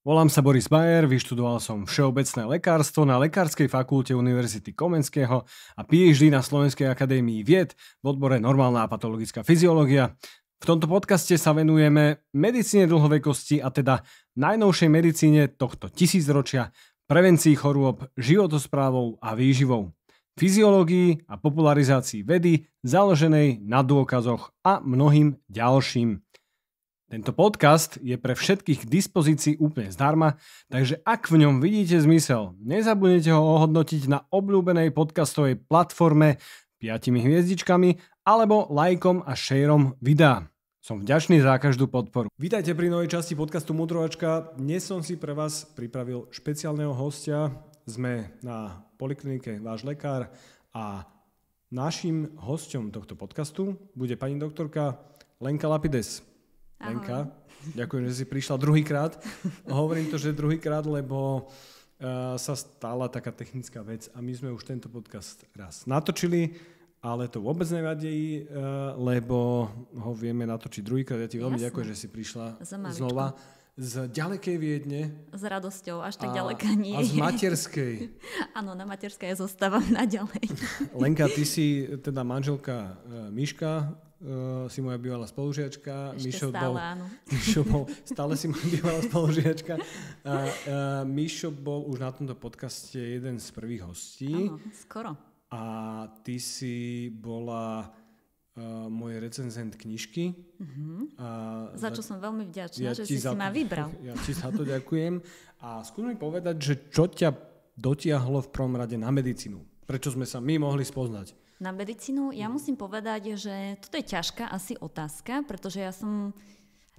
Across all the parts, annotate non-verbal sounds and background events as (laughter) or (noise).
Volám sa Boris Bayer, vyštudoval som všeobecné lekárstvo na Lekárskej fakulte Univerzity Komenského a PhD na Slovenskej akadémii vied v odbore normálna a patologická fyziológia. V tomto podcaste sa venujeme medicíne dlhovekosti a teda najnovšej medicíne tohto tisícročia, prevencii chorôb, životosprávou a výživou, fyziológii a popularizácii vedy založenej na dôkazoch a mnohým ďalším. Tento podcast je pre všetkých k dispozícii úplne zdarma, takže ak v ňom vidíte zmysel, nezabudnite ho ohodnotiť na obľúbenej podcastovej platforme 5 hviezdičkami alebo lajkom a šejrom videa. Som vďačný za každú podporu. Vítajte pri novej časti podcastu Mudrovačka. Dnes som si pre vás pripravil špeciálneho hostia. Sme na poliklinike Váš lekár a našim hostom tohto podcastu bude pani doktorka Lenka Lapides. Lenka, ďakujem, že si prišla druhýkrát. Hovorím to, že druhýkrát, lebo uh, sa stala taká technická vec a my sme už tento podcast raz natočili, ale to vôbec nevadí, uh, lebo ho vieme natočiť druhýkrát. Ja ti veľmi Jasne. ďakujem, že si prišla znova z ďalekej Viedne. S radosťou, až tak ďaleka nie. A z materskej. (laughs) Áno, na materskej zostávam (laughs) naďalej. Lenka, ty si teda manželka uh, Miška, uh, si moja bývalá spolužiačka. Ešte Mišo stále, bol, áno. (laughs) Mišo bol, stále si moja bývalá spolužiačka. Uh, uh, Mišo bol už na tomto podcaste jeden z prvých hostí. Áno, skoro. A ty si bola uh, môj recenzent knižky. Uh-huh. A za, za čo som veľmi vďačná, ja že si si ma vybral. (laughs) Ja ti za to ďakujem. A skús mi povedať, že čo ťa dotiahlo v prvom rade na medicínu? Prečo sme sa my mohli spoznať? Na medicínu. Ja musím povedať, že toto je ťažká asi otázka, pretože ja som,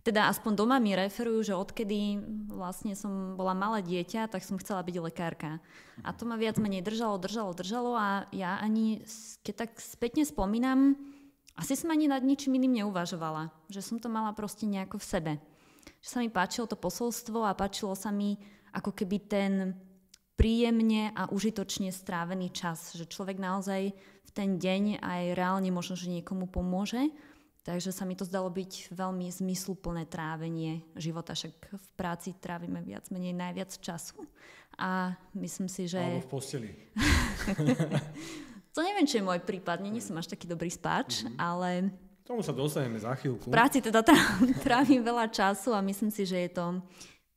teda aspoň doma mi referujú, že odkedy vlastne som bola malé dieťa, tak som chcela byť lekárka. A to ma viac menej držalo, držalo, držalo a ja ani, keď tak spätne spomínam, asi som ani nad ničím iným neuvažovala. Že som to mala proste nejako v sebe. Že sa mi páčilo to posolstvo a páčilo sa mi ako keby ten príjemne a užitočne strávený čas. Že človek naozaj ten deň aj reálne možno, že niekomu pomôže. Takže sa mi to zdalo byť veľmi zmysluplné trávenie života, však v práci trávime viac menej najviac času. A myslím si, že... Alebo v posteli. (laughs) to neviem, či je môj prípad, nie som až taký dobrý spáč, mm-hmm. ale... Tomu sa dostaneme za chvíľku. V práci teda (laughs) trávim veľa času a myslím si, že je to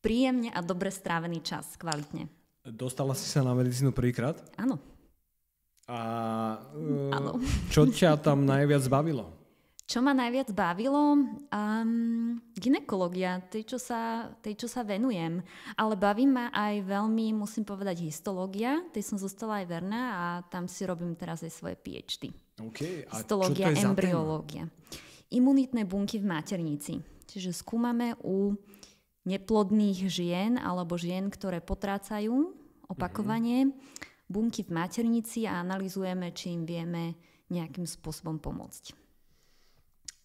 príjemne a dobre strávený čas, kvalitne. Dostala si sa na medicínu prvýkrát? Áno. A uh, čo ťa tam najviac bavilo? Čo ma najviac bavilo? Um, ginekológia, tej čo, sa, tej, čo sa venujem. Ale baví ma aj veľmi, musím povedať, histológia. Tej som zostala aj verná a tam si robím teraz aj svoje PhD. Okay. A histológia, embryológia. Imunitné bunky v maternici. Čiže skúmame u neplodných žien alebo žien, ktoré potrácajú opakovanie. Mm-hmm bunky v maternici a analizujeme, či im vieme nejakým spôsobom pomôcť.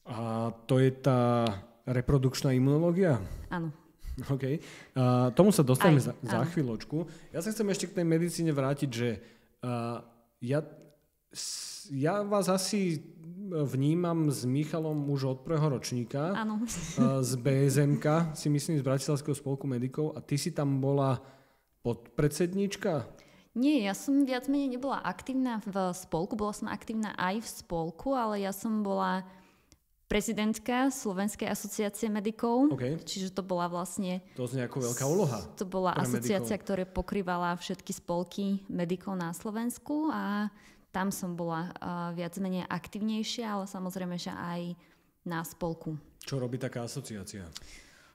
A to je tá reprodukčná imunológia? Áno. OK. A tomu sa dostaneme za, za chvíľočku. Ja sa chcem ešte k tej medicíne vrátiť, že uh, ja, ja vás asi vnímam s Michalom už od prvého ročníka. Áno. Z BSMK, si myslím, z Bratislavského spolku medikov. A ty si tam bola podpredsedníčka? Nie, ja som viac menej nebola aktívna v spolku, bola som aktívna aj v spolku, ale ja som bola prezidentka Slovenskej asociácie medikov. Okay. Čiže to bola vlastne... To je nejaká veľká úloha. To bola asociácia, medikov. ktorá pokrývala všetky spolky medikov na Slovensku a tam som bola uh, viac menej aktívnejšia, ale samozrejme, že aj na spolku. Čo robí taká asociácia?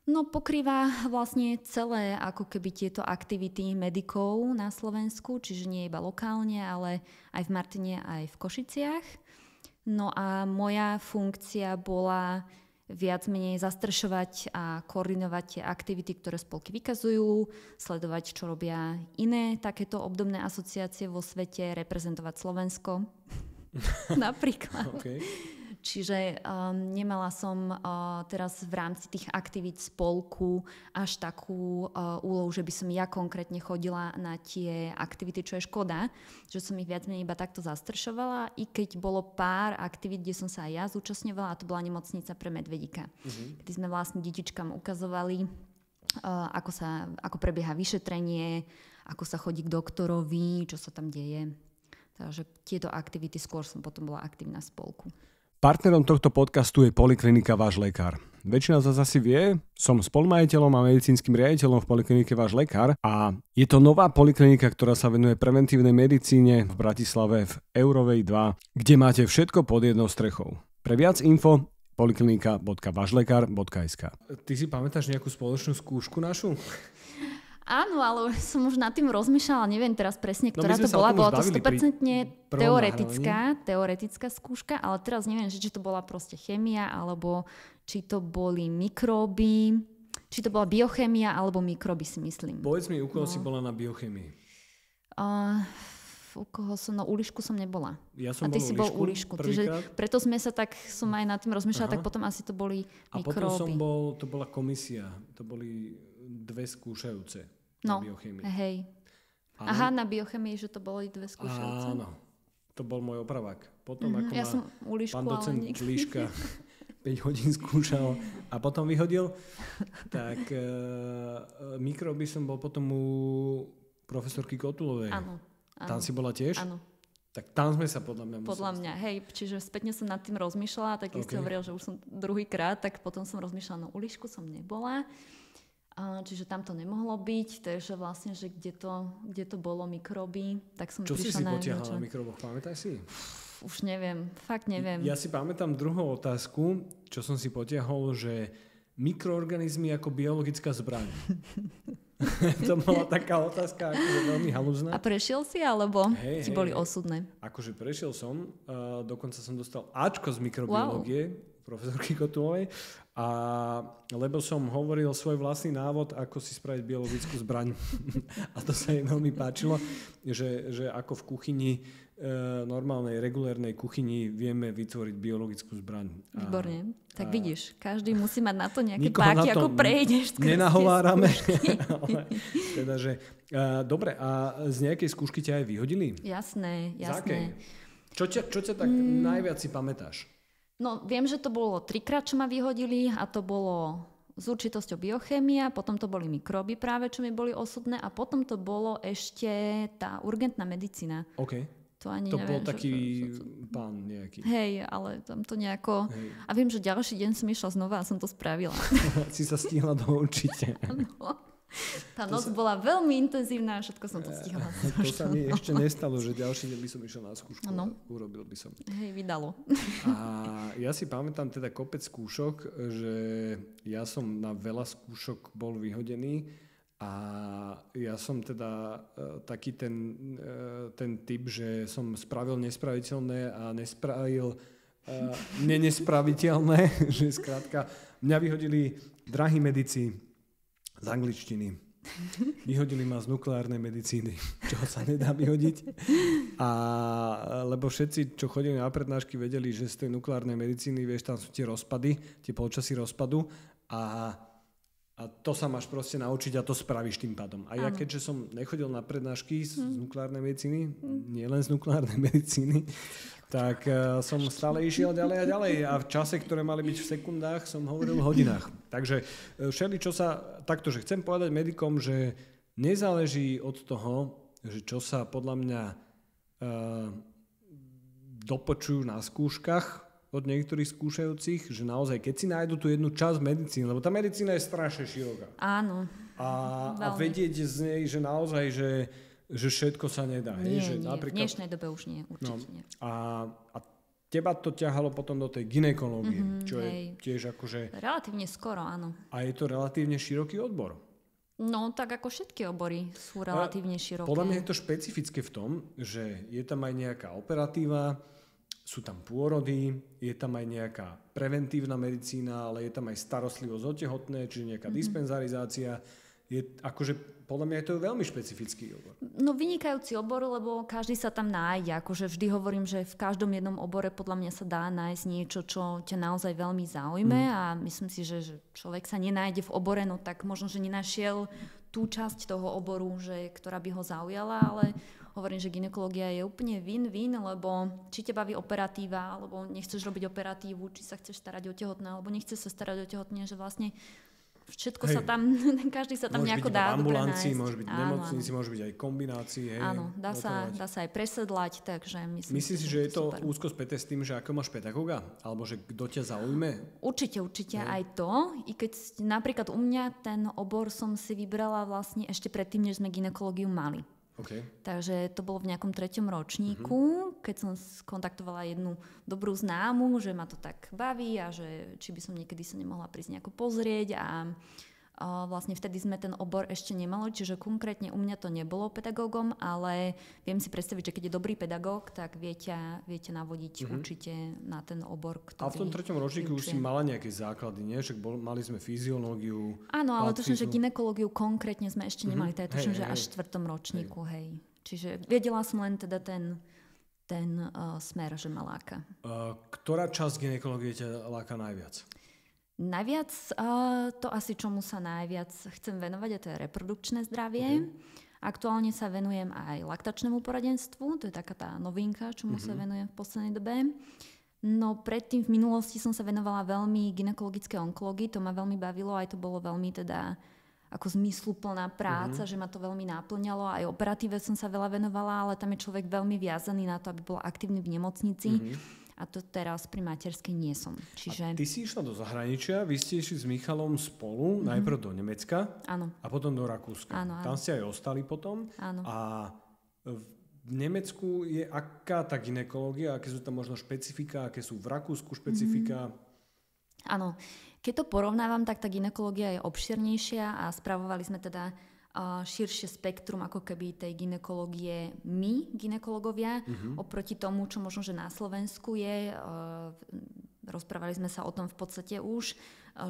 No pokrýva vlastne celé ako keby tieto aktivity medikov na Slovensku, čiže nie iba lokálne, ale aj v Martine, aj v Košiciach. No a moja funkcia bola viac menej zastrešovať a koordinovať tie aktivity, ktoré spolky vykazujú, sledovať, čo robia iné takéto obdobné asociácie vo svete, reprezentovať Slovensko (laughs) napríklad. Okay. Čiže um, nemala som uh, teraz v rámci tých aktivít spolku až takú uh, úlohu, že by som ja konkrétne chodila na tie aktivity, čo je škoda, že som ich viac menej iba takto zastršovala, i keď bolo pár aktivít, kde som sa aj ja zúčastňovala, a to bola nemocnica pre medvedika. Uh-huh. Kedy sme vlastne detičkám ukazovali ako, sa, ako prebieha vyšetrenie, ako sa chodí k doktorovi, čo sa tam deje. Takže tieto aktivity skôr som potom bola aktívna v spolku. Partnerom tohto podcastu je Poliklinika Váš lekár. Väčšina z vás asi vie, som spolumajiteľom a medicínskym riaditeľom v Poliklinike Váš lekár a je to nová poliklinika, ktorá sa venuje preventívnej medicíne v Bratislave v Eurovej 2, kde máte všetko pod jednou strechou. Pre viac info poliklinika.vašlekár.sk Ty si pamätáš nejakú spoločnú skúšku našu? Áno, ale som už nad tým rozmýšľala, neviem teraz presne, no, ktorá no to bola. Bola to 100% teoretická, teoretická skúška, ale teraz neviem, či to bola proste chemia, alebo či to boli mikróby, či to bola biochemia, alebo mikróby si myslím. Povedz mi, u koho no. si bola na biochemii? Uh, u koho som, no u Lišku som nebola. Ja som a ty bol si bol u Lišku. Čiže preto sme sa tak, som aj nad tým rozmýšľala, Aha. tak potom asi to boli mikróby. A potom som bol, to bola komisia, to boli dve skúšajúce no, na biochemii. hej. A... Aha, na biochemii, že to boli dve skúšajúce. Áno, to bol môj opravák. Potom mm-hmm, ako ja som u pán docent Líška 5 (laughs) hodín skúšal a potom vyhodil, tak uh, mikroby som bol potom u profesorky Kotulovej. Áno. Tam si bola tiež? Áno. Tak tam sme sa podľa mňa Podľa mňa, hej, čiže spätne som nad tým rozmýšľala, tak okay. si hovoril, že už som druhýkrát, tak potom som rozmýšľala, no u Líšku som nebola. Čiže tam to nemohlo byť, takže vlastne, že kde to, kde to bolo mikroby, tak som Čo si si potiahla na mikroboch, pamätaj si? Už neviem, fakt neviem. Ja si pamätám druhú otázku, čo som si potiahol, že mikroorganizmy ako biologická zbraň. (laughs) to bola taká otázka, akože veľmi halúzna. A prešiel si, alebo hey, ti hey, boli osudné? Akože prešiel som, uh, dokonca som dostal Ačko z mikrobiológie, wow profesorky Kotulovej, a, lebo som hovoril svoj vlastný návod, ako si spraviť biologickú zbraň. (laughs) a to sa jej veľmi páčilo, že, že ako v kuchyni, e, normálnej, regulérnej kuchyni vieme vytvoriť biologickú zbraň. Výborne. Tak a, vidíš, každý musí mať na to nejaké páky, ako prejdeš. (laughs) Nenahovárame. (laughs) ale, teda, že, e, dobre, a z nejakej skúšky ťa aj vyhodili? Jasné, jasné. Čo ťa, čo ťa tak mm. najviac si pamätáš? No, viem, že to bolo trikrát, čo ma vyhodili a to bolo s určitosťou biochémia, potom to boli mikroby práve, čo mi boli osudné a potom to bolo ešte tá urgentná medicína. OK. To ani to neviem. bol taký čo, čo, čo... pán nejaký. Hej, ale tam to nejako... Hej. A viem, že ďalší deň som išla znova a som to spravila. (laughs) si sa stihla doučiť. Áno. (laughs) Tá noc sa... bola veľmi intenzívna a všetko som to stihla. (laughs) To sa mi (laughs) ešte nestalo, že ďalší deň by som išiel na skúšku no. urobil by som. Hej, vydalo. A ja si pamätám teda kopec skúšok, že ja som na veľa skúšok bol vyhodený a ja som teda uh, taký ten, uh, ten typ, že som spravil nespraviteľné a nespravil nenespraviteľné, (laughs) že skrátka mňa vyhodili drahí medici, z angličtiny. (laughs) Vyhodili ma z nukleárnej medicíny, (laughs) čo sa nedá vyhodiť. A, lebo všetci, čo chodili na prednášky, vedeli, že z tej nukleárnej medicíny, vieš, tam sú tie rozpady, tie polčasy rozpadu a, a to sa máš proste naučiť a to spravíš tým pádom. A ja keďže som nechodil na prednášky z, z hm. nukleárnej medicíny, nielen z nukleárnej (laughs) medicíny, tak uh, som stále išiel ďalej a ďalej a v čase, ktoré mali byť v sekundách, som hovoril v hodinách. Takže uh, všeli, čo sa, takto, že chcem povedať medikom, že nezáleží od toho, že čo sa podľa mňa uh, dopočujú na skúškach od niektorých skúšajúcich, že naozaj, keď si nájdu tú jednu časť medicíny, lebo tá medicína je strašne široká. Áno. A, a vedieť z nej, že naozaj, že že všetko sa nedá. Nie, hej? Že nie, napríklad, v dnešnej dobe už nie, určite no, nie. A, a teba to ťahalo potom do tej ginekológie, mm-hmm, čo hej. je tiež akože... Relatívne skoro, áno. A je to relatívne široký odbor. No, tak ako všetky obory sú relatívne široké. Podľa mňa je to špecifické v tom, že je tam aj nejaká operatíva, sú tam pôrody, je tam aj nejaká preventívna medicína, ale je tam aj starostlivosť o tehotné, čiže nejaká mm-hmm. dispenzarizácia. Je akože podľa mňa je to veľmi špecifický obor. No vynikajúci obor, lebo každý sa tam nájde. Akože vždy hovorím, že v každom jednom obore podľa mňa sa dá nájsť niečo, čo ťa naozaj veľmi zaujme mm. a myslím si, že, že človek sa nenájde v obore, no tak možno, že nenašiel tú časť toho oboru, že, ktorá by ho zaujala, ale hovorím, že ginekológia je úplne win-win, lebo či ťa baví operatíva, alebo nechceš robiť operatívu, či sa chceš starať o tehotné, alebo nechceš sa starať o tehotné, že vlastne Všetko hej. sa tam, (laughs) každý sa tam môže nejako byť dá v ambulancii, môže byť v nemocnici, áno. môže byť aj kombinácii. Hej, áno, dá sa, dá sa aj presedlať, takže myslím Myslíš si, že je to super. úzko späté s tým, že ako máš pedagóga? Alebo že kto ťa zaujme? Určite, určite hej. aj to. I keď napríklad u mňa ten obor som si vybrala vlastne ešte predtým, než sme ginekológiu mali. Okay. Takže to bolo v nejakom treťom ročníku, uh-huh. keď som skontaktovala jednu dobrú známu, že ma to tak baví a že či by som niekedy sa nemohla prísť nejako pozrieť a Vlastne vtedy sme ten obor ešte nemali, čiže konkrétne u mňa to nebolo pedagógom, ale viem si predstaviť, že keď je dobrý pedagóg, tak viete, viete navodiť mm-hmm. určite na ten obor, ktorý... A v tom treťom ročníku už si mala nejaké základy, nie? Však bol, mali sme fyziológiu. Áno, ale tuším, že ginekológiu konkrétne sme ešte nemali, mm-hmm. to je tuším, hej, že hej, až v štvrtom ročníku, hej. hej. Čiže vedela som len teda ten ten uh, smer, že ma láka. Uh, ktorá časť ginekológie ťa láka najviac? Najviac uh, to asi, čomu sa najviac chcem venovať, a to je reprodukčné zdravie. Uh-huh. Aktuálne sa venujem aj laktačnému poradenstvu, to je taká tá novinka, čomu uh-huh. sa mhm. venujem v poslednej dobe. No predtým v minulosti som sa venovala veľmi ginekologické onkológii, to ma veľmi bavilo, aj to bolo veľmi teda ako zmysluplná práca, uh-huh. že ma to veľmi náplňalo. Aj operatíve som sa veľa venovala, ale tam je človek veľmi viazaný na to, aby bol aktívny v nemocnici. Uh-huh a to teraz pri materskej nie som. Čiže... A ty si išla do zahraničia, vy ste išli s Michalom spolu, mm-hmm. najprv do Nemecka áno. a potom do Rakúska. Áno, áno. Tam ste aj ostali potom. Áno. A v Nemecku je aká tá ginekológia, aké sú tam možno špecifika, aké sú v Rakúsku špecifika? Mm-hmm. Áno. Keď to porovnávam, tak tá ginekológia je obširnejšia a spravovali sme teda širšie spektrum ako keby tej ginekológie my, ginekológovia, uh-huh. oproti tomu, čo možno, že na Slovensku je. Rozprávali sme sa o tom v podstate už,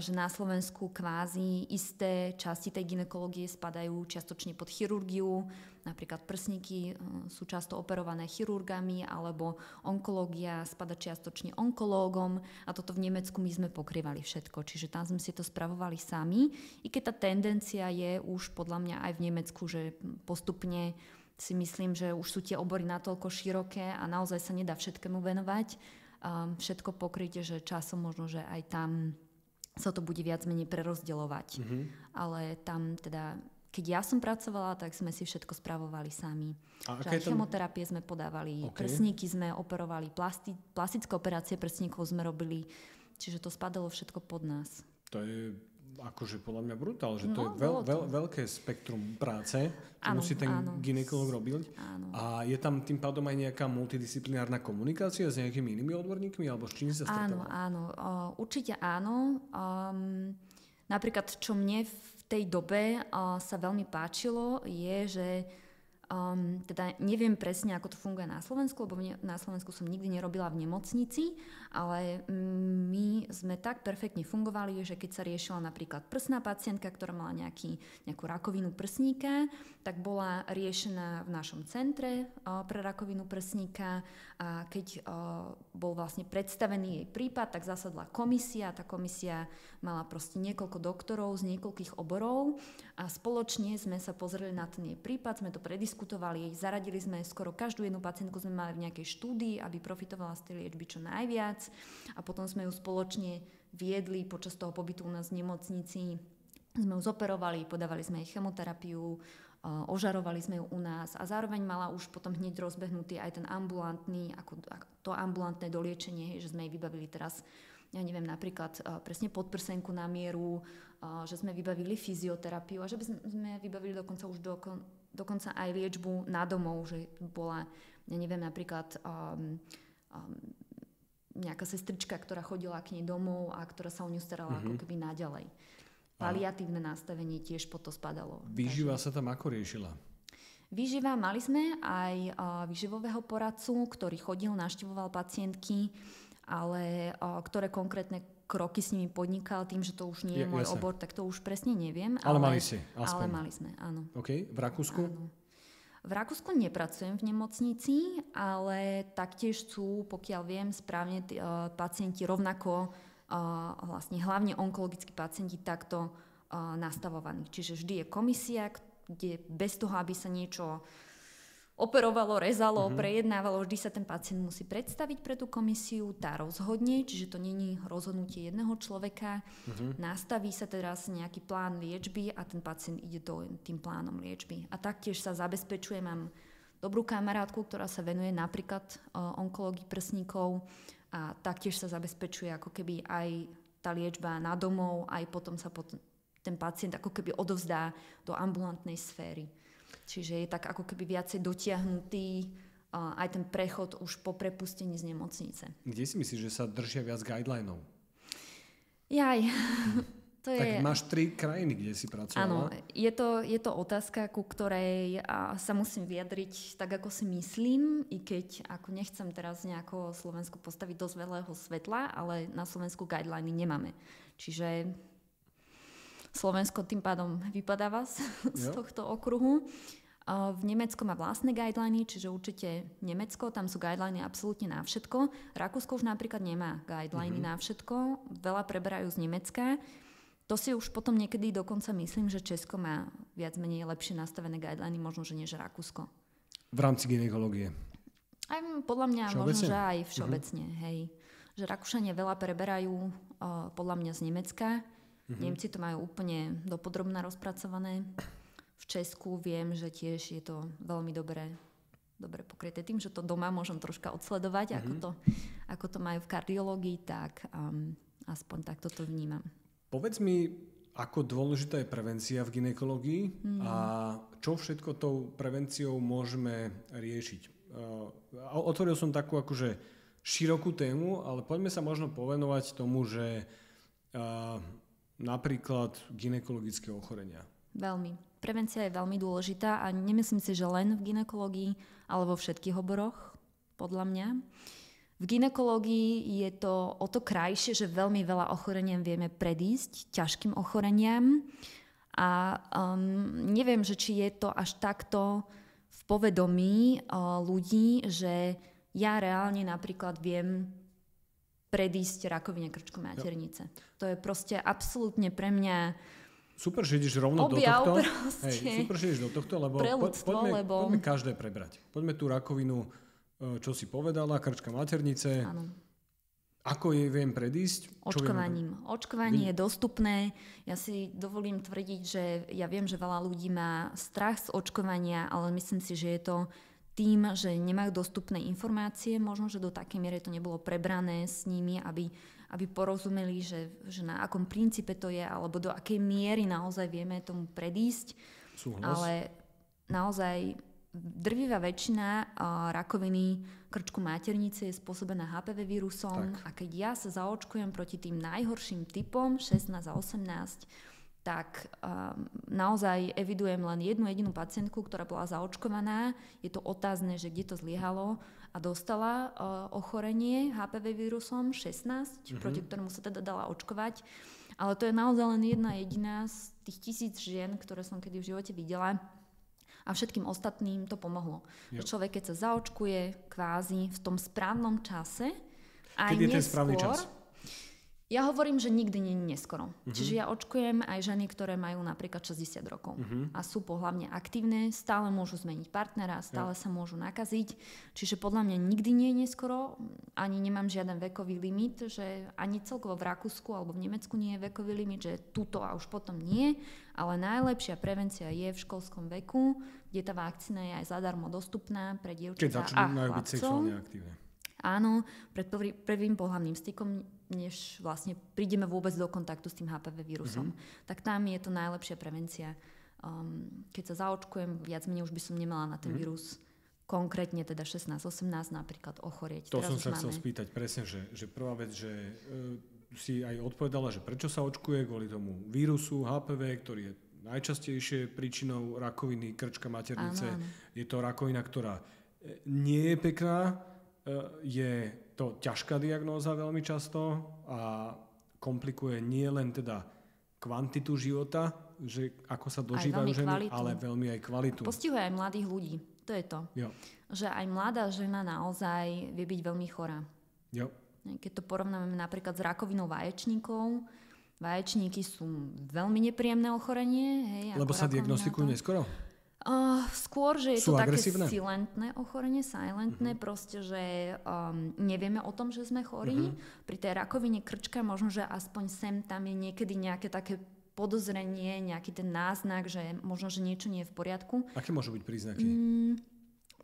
že na Slovensku kvázi isté časti tej ginekológie spadajú čiastočne pod chirurgiu, napríklad prsníky sú často operované chirurgami, alebo onkológia spada čiastočne onkológom a toto v Nemecku my sme pokrývali všetko, čiže tam sme si to spravovali sami, i keď tá tendencia je už podľa mňa aj v Nemecku, že postupne si myslím, že už sú tie obory natoľko široké a naozaj sa nedá všetkému venovať, všetko pokryť, že časom možno, že aj tam sa to bude viac menej prerozdeľovať. Mm-hmm. Ale tam teda, keď ja som pracovala, tak sme si všetko spravovali sami. A tam... chemoterapie sme podávali, okay. prsníky sme operovali, plasti, plastické operácie prsníkov sme robili, čiže to spadalo všetko pod nás. To je akože podľa mňa brutál, že no, to je veľ, veľ, veľké spektrum práce, čo áno, musí ten áno. ginekolog robiť. Áno. A je tam tým pádom aj nejaká multidisciplinárna komunikácia s nejakými inými odborníkmi, alebo s čím sa stretáva? Áno, áno, uh, určite áno. Um, napríklad, čo mne v tej dobe sa veľmi páčilo, je, že Um, teda neviem presne, ako to funguje na Slovensku, lebo na Slovensku som nikdy nerobila v nemocnici, ale my sme tak perfektne fungovali, že keď sa riešila napríklad prsná pacientka, ktorá mala nejaký, nejakú rakovinu prsníka, tak bola riešená v našom centre uh, pre rakovinu prsníka a keď uh, bol vlastne predstavený jej prípad, tak zasadla komisia. Tá komisia mala proste niekoľko doktorov z niekoľkých oborov a spoločne sme sa pozreli na ten jej prípad, sme to prediskutovali prediskutovali, zaradili sme skoro každú jednu pacientku sme mali v nejakej štúdii, aby profitovala z tej liečby čo najviac a potom sme ju spoločne viedli počas toho pobytu u nás v nemocnici. Sme ju zoperovali, podávali sme jej chemoterapiu, ožarovali sme ju u nás a zároveň mala už potom hneď rozbehnutý aj ten ambulantný, ako to ambulantné doliečenie, že sme jej vybavili teraz ja neviem, napríklad presne podprsenku na mieru, že sme vybavili fyzioterapiu a že by sme vybavili dokonca už do, dokonca aj liečbu na domov, že bola, ja neviem, napríklad um, um, nejaká sestrička, ktorá chodila k nej domov a ktorá sa o ňu starala mm-hmm. ako keby naďalej. Paliatívne nastavenie tiež po to spadalo. Výživa Takže... sa tam ako riešila? Výživa, mali sme aj uh, výživového poradcu, ktorý chodil, naštevoval pacientky, ale uh, ktoré konkrétne kroky s nimi podnikal, tým, že to už nie je, je môj jasne. obor, tak to už presne neviem. Ale, ale mali si, aspoň. Ale mali sme, áno. OK, v Rakúsku? Áno. V Rakúsku nepracujem v nemocnici, ale taktiež sú, pokiaľ viem, správne t- uh, pacienti rovnako, uh, vlastne hlavne onkologickí pacienti takto uh, nastavovaní. Čiže vždy je komisia, kde bez toho, aby sa niečo operovalo, rezalo, uh-huh. prejednávalo, vždy sa ten pacient musí predstaviť pre tú komisiu, tá rozhodne, čiže to není rozhodnutie jedného človeka, uh-huh. nastaví sa teraz nejaký plán liečby a ten pacient ide to tým plánom liečby. A taktiež sa zabezpečuje, mám dobrú kamarátku, ktorá sa venuje napríklad uh, onkológii prsníkov a taktiež sa zabezpečuje ako keby aj tá liečba na domov, aj potom sa potom ten pacient ako keby odovzdá do ambulantnej sféry. Čiže je tak ako keby viacej dotiahnutý aj ten prechod už po prepustení z nemocnice. Kde si myslíš, že sa držia viac guidelinov? Jaj. (laughs) To tak je... máš tri krajiny, kde si pracovala. Áno, je to, je to otázka, ku ktorej sa musím vyjadriť tak, ako si myslím, i keď ako nechcem teraz nejako Slovensku postaviť do zvelého svetla, ale na Slovensku guideliny nemáme. Čiže Slovensko tým pádom vypadáva z, z tohto okruhu. V Nemecku má vlastné guideliny, čiže určite Nemecko, tam sú guideliny absolútne na všetko. Rakúsko už napríklad nemá guideliny mm-hmm. na všetko, veľa preberajú z Nemecka. To si už potom niekedy dokonca myslím, že Česko má viac menej lepšie nastavené guideliny, možno, že než Rakúsko. V rámci ginekológie? Aj podľa mňa všeobecne? možno, že aj všeobecne, mm-hmm. hej. Že Rakúšania veľa preberajú uh, podľa mňa z Nemecka, Mm-hmm. Nemci to majú úplne dopodrobná rozpracované. V Česku viem, že tiež je to veľmi dobré, dobre pokryté. Tým, že to doma môžem troška odsledovať, mm-hmm. ako, to, ako to majú v kardiológii, tak um, aspoň takto to vnímam. Povedz mi, ako dôležitá je prevencia v ginekológii mm. a čo všetko tou prevenciou môžeme riešiť. Uh, otvoril som takú akože širokú tému, ale poďme sa možno povenovať tomu, že uh, napríklad ginekologické ochorenia? Veľmi. Prevencia je veľmi dôležitá a nemyslím si, že len v ginekológii, ale vo všetkých oboroch, podľa mňa. V ginekológii je to o to krajšie, že veľmi veľa ochoreniam vieme predísť, ťažkým ochoreniam. A um, neviem, že či je to až takto v povedomí uh, ľudí, že ja reálne napríklad viem predísť rakovine krčku maternice. Jo. To je proste absolútne pre mňa Super, že ideš rovno objav do tohto. Hej, super, že ideš do tohto, lebo pre ľudstvo, poďme, lebo... poďme každé prebrať. Poďme tú rakovinu, e, čo si povedala, krčka maternice. Áno. Ako jej viem predísť? Očkovaním. Viem... Očkovanie Vy... je dostupné. Ja si dovolím tvrdiť, že ja viem, že veľa ľudí má strach z očkovania, ale myslím si, že je to tým, že nemajú dostupné informácie, možno, že do takej miery to nebolo prebrané s nimi, aby, aby porozumeli, že, že na akom princípe to je, alebo do akej miery naozaj vieme tomu predísť. Súhlas. Ale naozaj drvivá väčšina uh, rakoviny krčku maternice je spôsobená HPV vírusom tak. a keď ja sa zaočkujem proti tým najhorším typom 16 a 18, tak um, naozaj evidujem len jednu jedinú pacientku, ktorá bola zaočkovaná. Je to otázne, že kde to zlyhalo a dostala uh, ochorenie HPV vírusom 16, mm-hmm. proti ktorému sa teda dala očkovať. Ale to je naozaj len jedna jediná z tých tisíc žien, ktoré som kedy v živote videla. A všetkým ostatným to pomohlo. Že človek, keď sa zaočkuje kvázi v tom správnom čase, aj keď je ten správny čas? Ja hovorím, že nikdy nie je neskoro. Uh-huh. Čiže ja očkujem aj ženy, ktoré majú napríklad 60 rokov uh-huh. a sú pohľavne aktívne, stále môžu zmeniť partnera, stále ja. sa môžu nakaziť. Čiže podľa mňa nikdy nie je neskoro, ani nemám žiaden vekový limit, že ani celkovo v Rakúsku alebo v Nemecku nie je vekový limit, že tuto a už potom nie, ale najlepšia prevencia je v školskom veku, kde tá vakcína je aj zadarmo dostupná pre dievčatá a chlapcov. byť sexuálne aktívne. Áno, pred prvým pohľadným stykom než vlastne prídeme vôbec do kontaktu s tým HPV vírusom. Mm-hmm. Tak tam je to najlepšia prevencia. Um, keď sa zaočkujem, viac menej už by som nemala na ten mm-hmm. vírus konkrétne teda 16-18 napríklad ochorieť. To Teraz som sa máme... chcel spýtať presne, že, že prvá vec, že uh, si aj odpovedala, že prečo sa očkuje kvôli tomu vírusu HPV, ktorý je najčastejšie príčinou rakoviny krčka maternice. Áno, áno. Je to rakovina, ktorá e, nie je pekná, uh, je to ťažká diagnóza veľmi často a komplikuje nie len teda kvantitu života, že ako sa dožívajú ženy, kvalitu. ale veľmi aj kvalitu. Postihuje aj mladých ľudí. To je to. Jo. Že aj mladá žena naozaj vie byť veľmi chorá. Jo. Keď to porovnáme napríklad s rakovinou vaječníkov, vaječníky sú veľmi nepríjemné ochorenie. Hej, Lebo sa diagnostikujú neskoro? Uh, skôr, že je Sú to také agresívne? silentné ochorenie, silentné, uh-huh. proste, že um, nevieme o tom, že sme chorí. Uh-huh. Pri tej rakovine krčka možno, že aspoň sem tam je niekedy nejaké také podozrenie, nejaký ten náznak, že možno, že niečo nie je v poriadku. Aké môžu byť príznaky? Mm,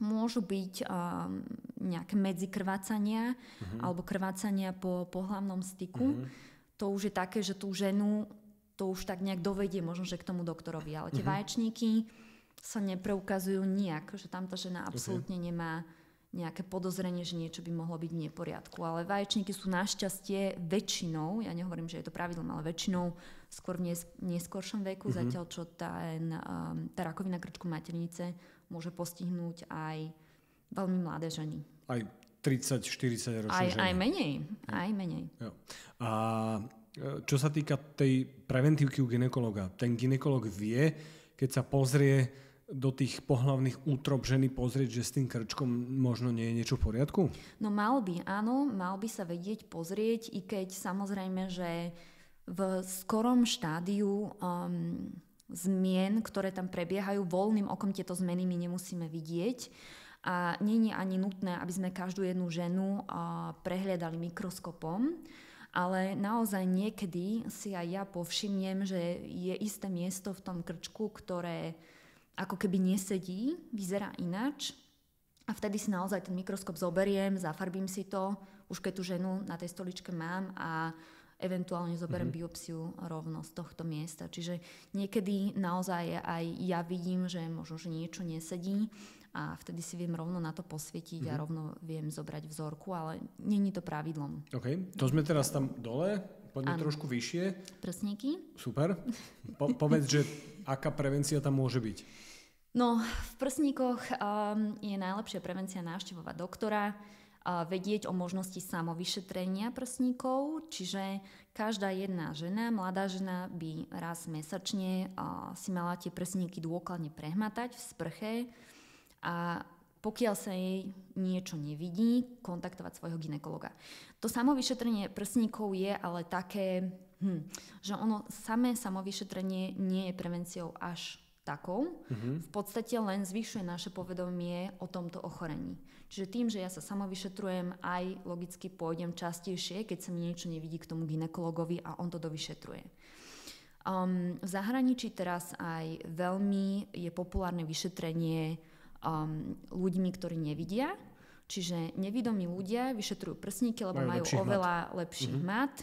môžu byť um, nejaké medzikrvácania uh-huh. alebo krvácania po pohlavnom styku. Uh-huh. To už je také, že tú ženu to už tak nejak dovedie možno, že k tomu doktorovi. Ale tie uh-huh. vaječníky sa nepreukazujú nijak, že tam tá žena absolútne okay. nemá nejaké podozrenie, že niečo by mohlo byť v neporiadku. Ale vaječníky sú našťastie väčšinou, ja nehovorím, že je to pravidlom, ale väčšinou skôr v neskôršom veku, mm-hmm. zatiaľ čo ten, um, tá rakovina krčku maternice môže postihnúť aj veľmi mladé ženy. Aj 30-40 ročné aj, ženy. Aj menej, aj menej. Jo. A e, čo sa týka tej preventívky u ginekologa, ten ginekolog vie, keď sa pozrie do tých pohlavných útrob ženy pozrieť, že s tým krčkom možno nie je niečo v poriadku? No mal by, áno, mal by sa vedieť pozrieť, i keď samozrejme, že v skorom štádiu um, zmien, ktoré tam prebiehajú, voľným okom tieto zmeny my nemusíme vidieť. A nie je ani nutné, aby sme každú jednu ženu uh, prehliadali mikroskopom, ale naozaj niekedy si aj ja povšimnem, že je isté miesto v tom krčku, ktoré ako keby nesedí, vyzerá inač. A vtedy si naozaj ten mikroskop zoberiem, zafarbím si to, už keď tú ženu na tej stoličke mám a eventuálne zoberiem mm-hmm. biopsiu rovno z tohto miesta. Čiže niekedy naozaj aj ja vidím, že možno, že niečo nesedí a vtedy si viem rovno na to posvietiť mm-hmm. a mhm. rovno viem zobrať vzorku, ale není to pravidlom. OK, to sme teraz tam dole, poďme ano. trošku vyššie. Prsníky. Super. Po, (laughs) povedz, že aká prevencia tam môže byť? No, v prsníkoch um, je najlepšia prevencia návštevovať doktora, uh, vedieť o možnosti samovyšetrenia prsníkov, čiže každá jedna žena, mladá žena by raz mesačne uh, si mala tie prsníky dôkladne prehmatať v sprche a pokiaľ sa jej niečo nevidí, kontaktovať svojho ginekologa. To samovyšetrenie prsníkov je ale také, hm, že ono samé samovyšetrenie nie je prevenciou až takou, mm-hmm. v podstate len zvyšuje naše povedomie o tomto ochorení. Čiže tým, že ja sa sama vyšetrujem, aj logicky pôjdem častejšie, keď sa mi niečo nevidí k tomu ginekologovi a on to dovyšetruje. Um, v zahraničí teraz aj veľmi je populárne vyšetrenie um, ľuďmi, ktorí nevidia. Čiže nevidomí ľudia vyšetrujú prsníky, lebo majú, majú oveľa mat. lepší mm-hmm. mat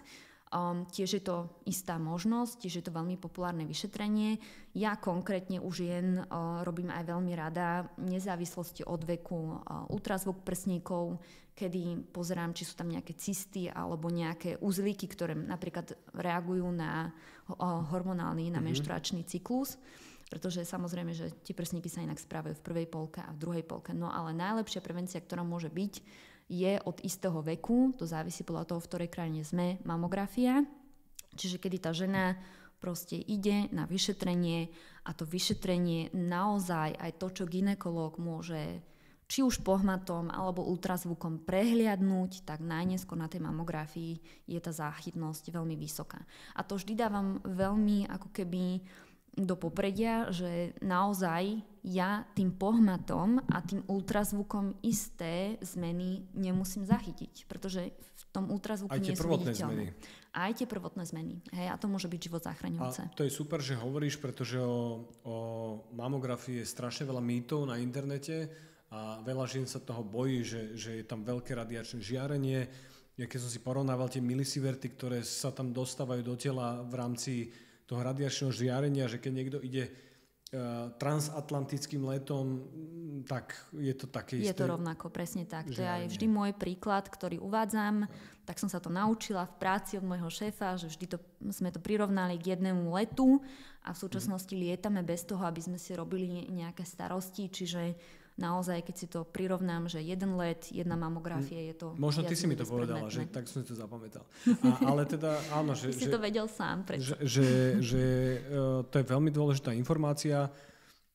Um, tiež je to istá možnosť, tiež je to veľmi populárne vyšetrenie. Ja konkrétne už jen uh, robím aj veľmi rada nezávislosti od veku uh, ultrazvuk prsníkov, kedy pozerám, či sú tam nejaké cysty alebo nejaké uzlíky, ktoré napríklad reagujú na uh, hormonálny, na mm-hmm. menštruačný cyklus pretože samozrejme, že tie prsníky sa inak správajú v prvej polke a v druhej polke. No ale najlepšia prevencia, ktorá môže byť, je od istého veku, to závisí podľa toho, v ktorej krajine sme, mamografia. Čiže kedy tá žena proste ide na vyšetrenie a to vyšetrenie naozaj aj to, čo ginekolog môže či už pohmatom alebo ultrazvukom prehliadnúť, tak najneskôr na tej mamografii je tá záchytnosť veľmi vysoká. A to vždy dávam veľmi ako keby do popredia, že naozaj ja tým pohmatom a tým ultrazvukom isté zmeny nemusím zachytiť, pretože v tom ultrazvuku nie sú viditeľné. Zmeny. Aj tie prvotné zmeny. Hej, a to môže byť život zachraňujúce. A to je super, že hovoríš, pretože o, o mamografii je strašne veľa mýtov na internete a veľa žien sa toho bojí, že, že je tam veľké radiačné žiarenie. Ja keď som si porovnával tie milisiverty, ktoré sa tam dostávajú do tela v rámci toho radiačného žiarenia, že keď niekto ide uh, transatlantickým letom, tak je to také isté. Je to rovnako, presne tak. Žiarenie. To je aj vždy môj príklad, ktorý uvádzam. Tak som sa to naučila v práci od môjho šéfa, že vždy to, sme to prirovnali k jednému letu a v súčasnosti lietame bez toho, aby sme si robili nejaké starosti, čiže naozaj, keď si to prirovnám, že jeden let, jedna mamografia je to... Možno ty si mi to povedala, že tak som si to zapamätal. A, (laughs) ale teda áno, že... Ty že, si to vedel sám. Že, že, že uh, to je veľmi dôležitá informácia.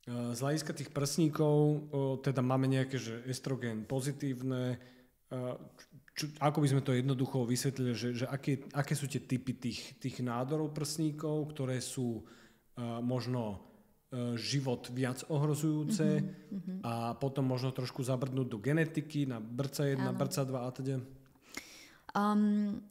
Uh, z hľadiska tých prsníkov uh, teda máme nejaké, že estrogen pozitívne, čo, ako by sme to jednoducho vysvetlili, že, že aké, aké sú tie typy tých, tých nádorov prsníkov, ktoré sú možno život viac ohrozujúce mm-hmm. a potom možno trošku zabrdnúť do genetiky na brca 1, Áno. brca 2 a teda? Um,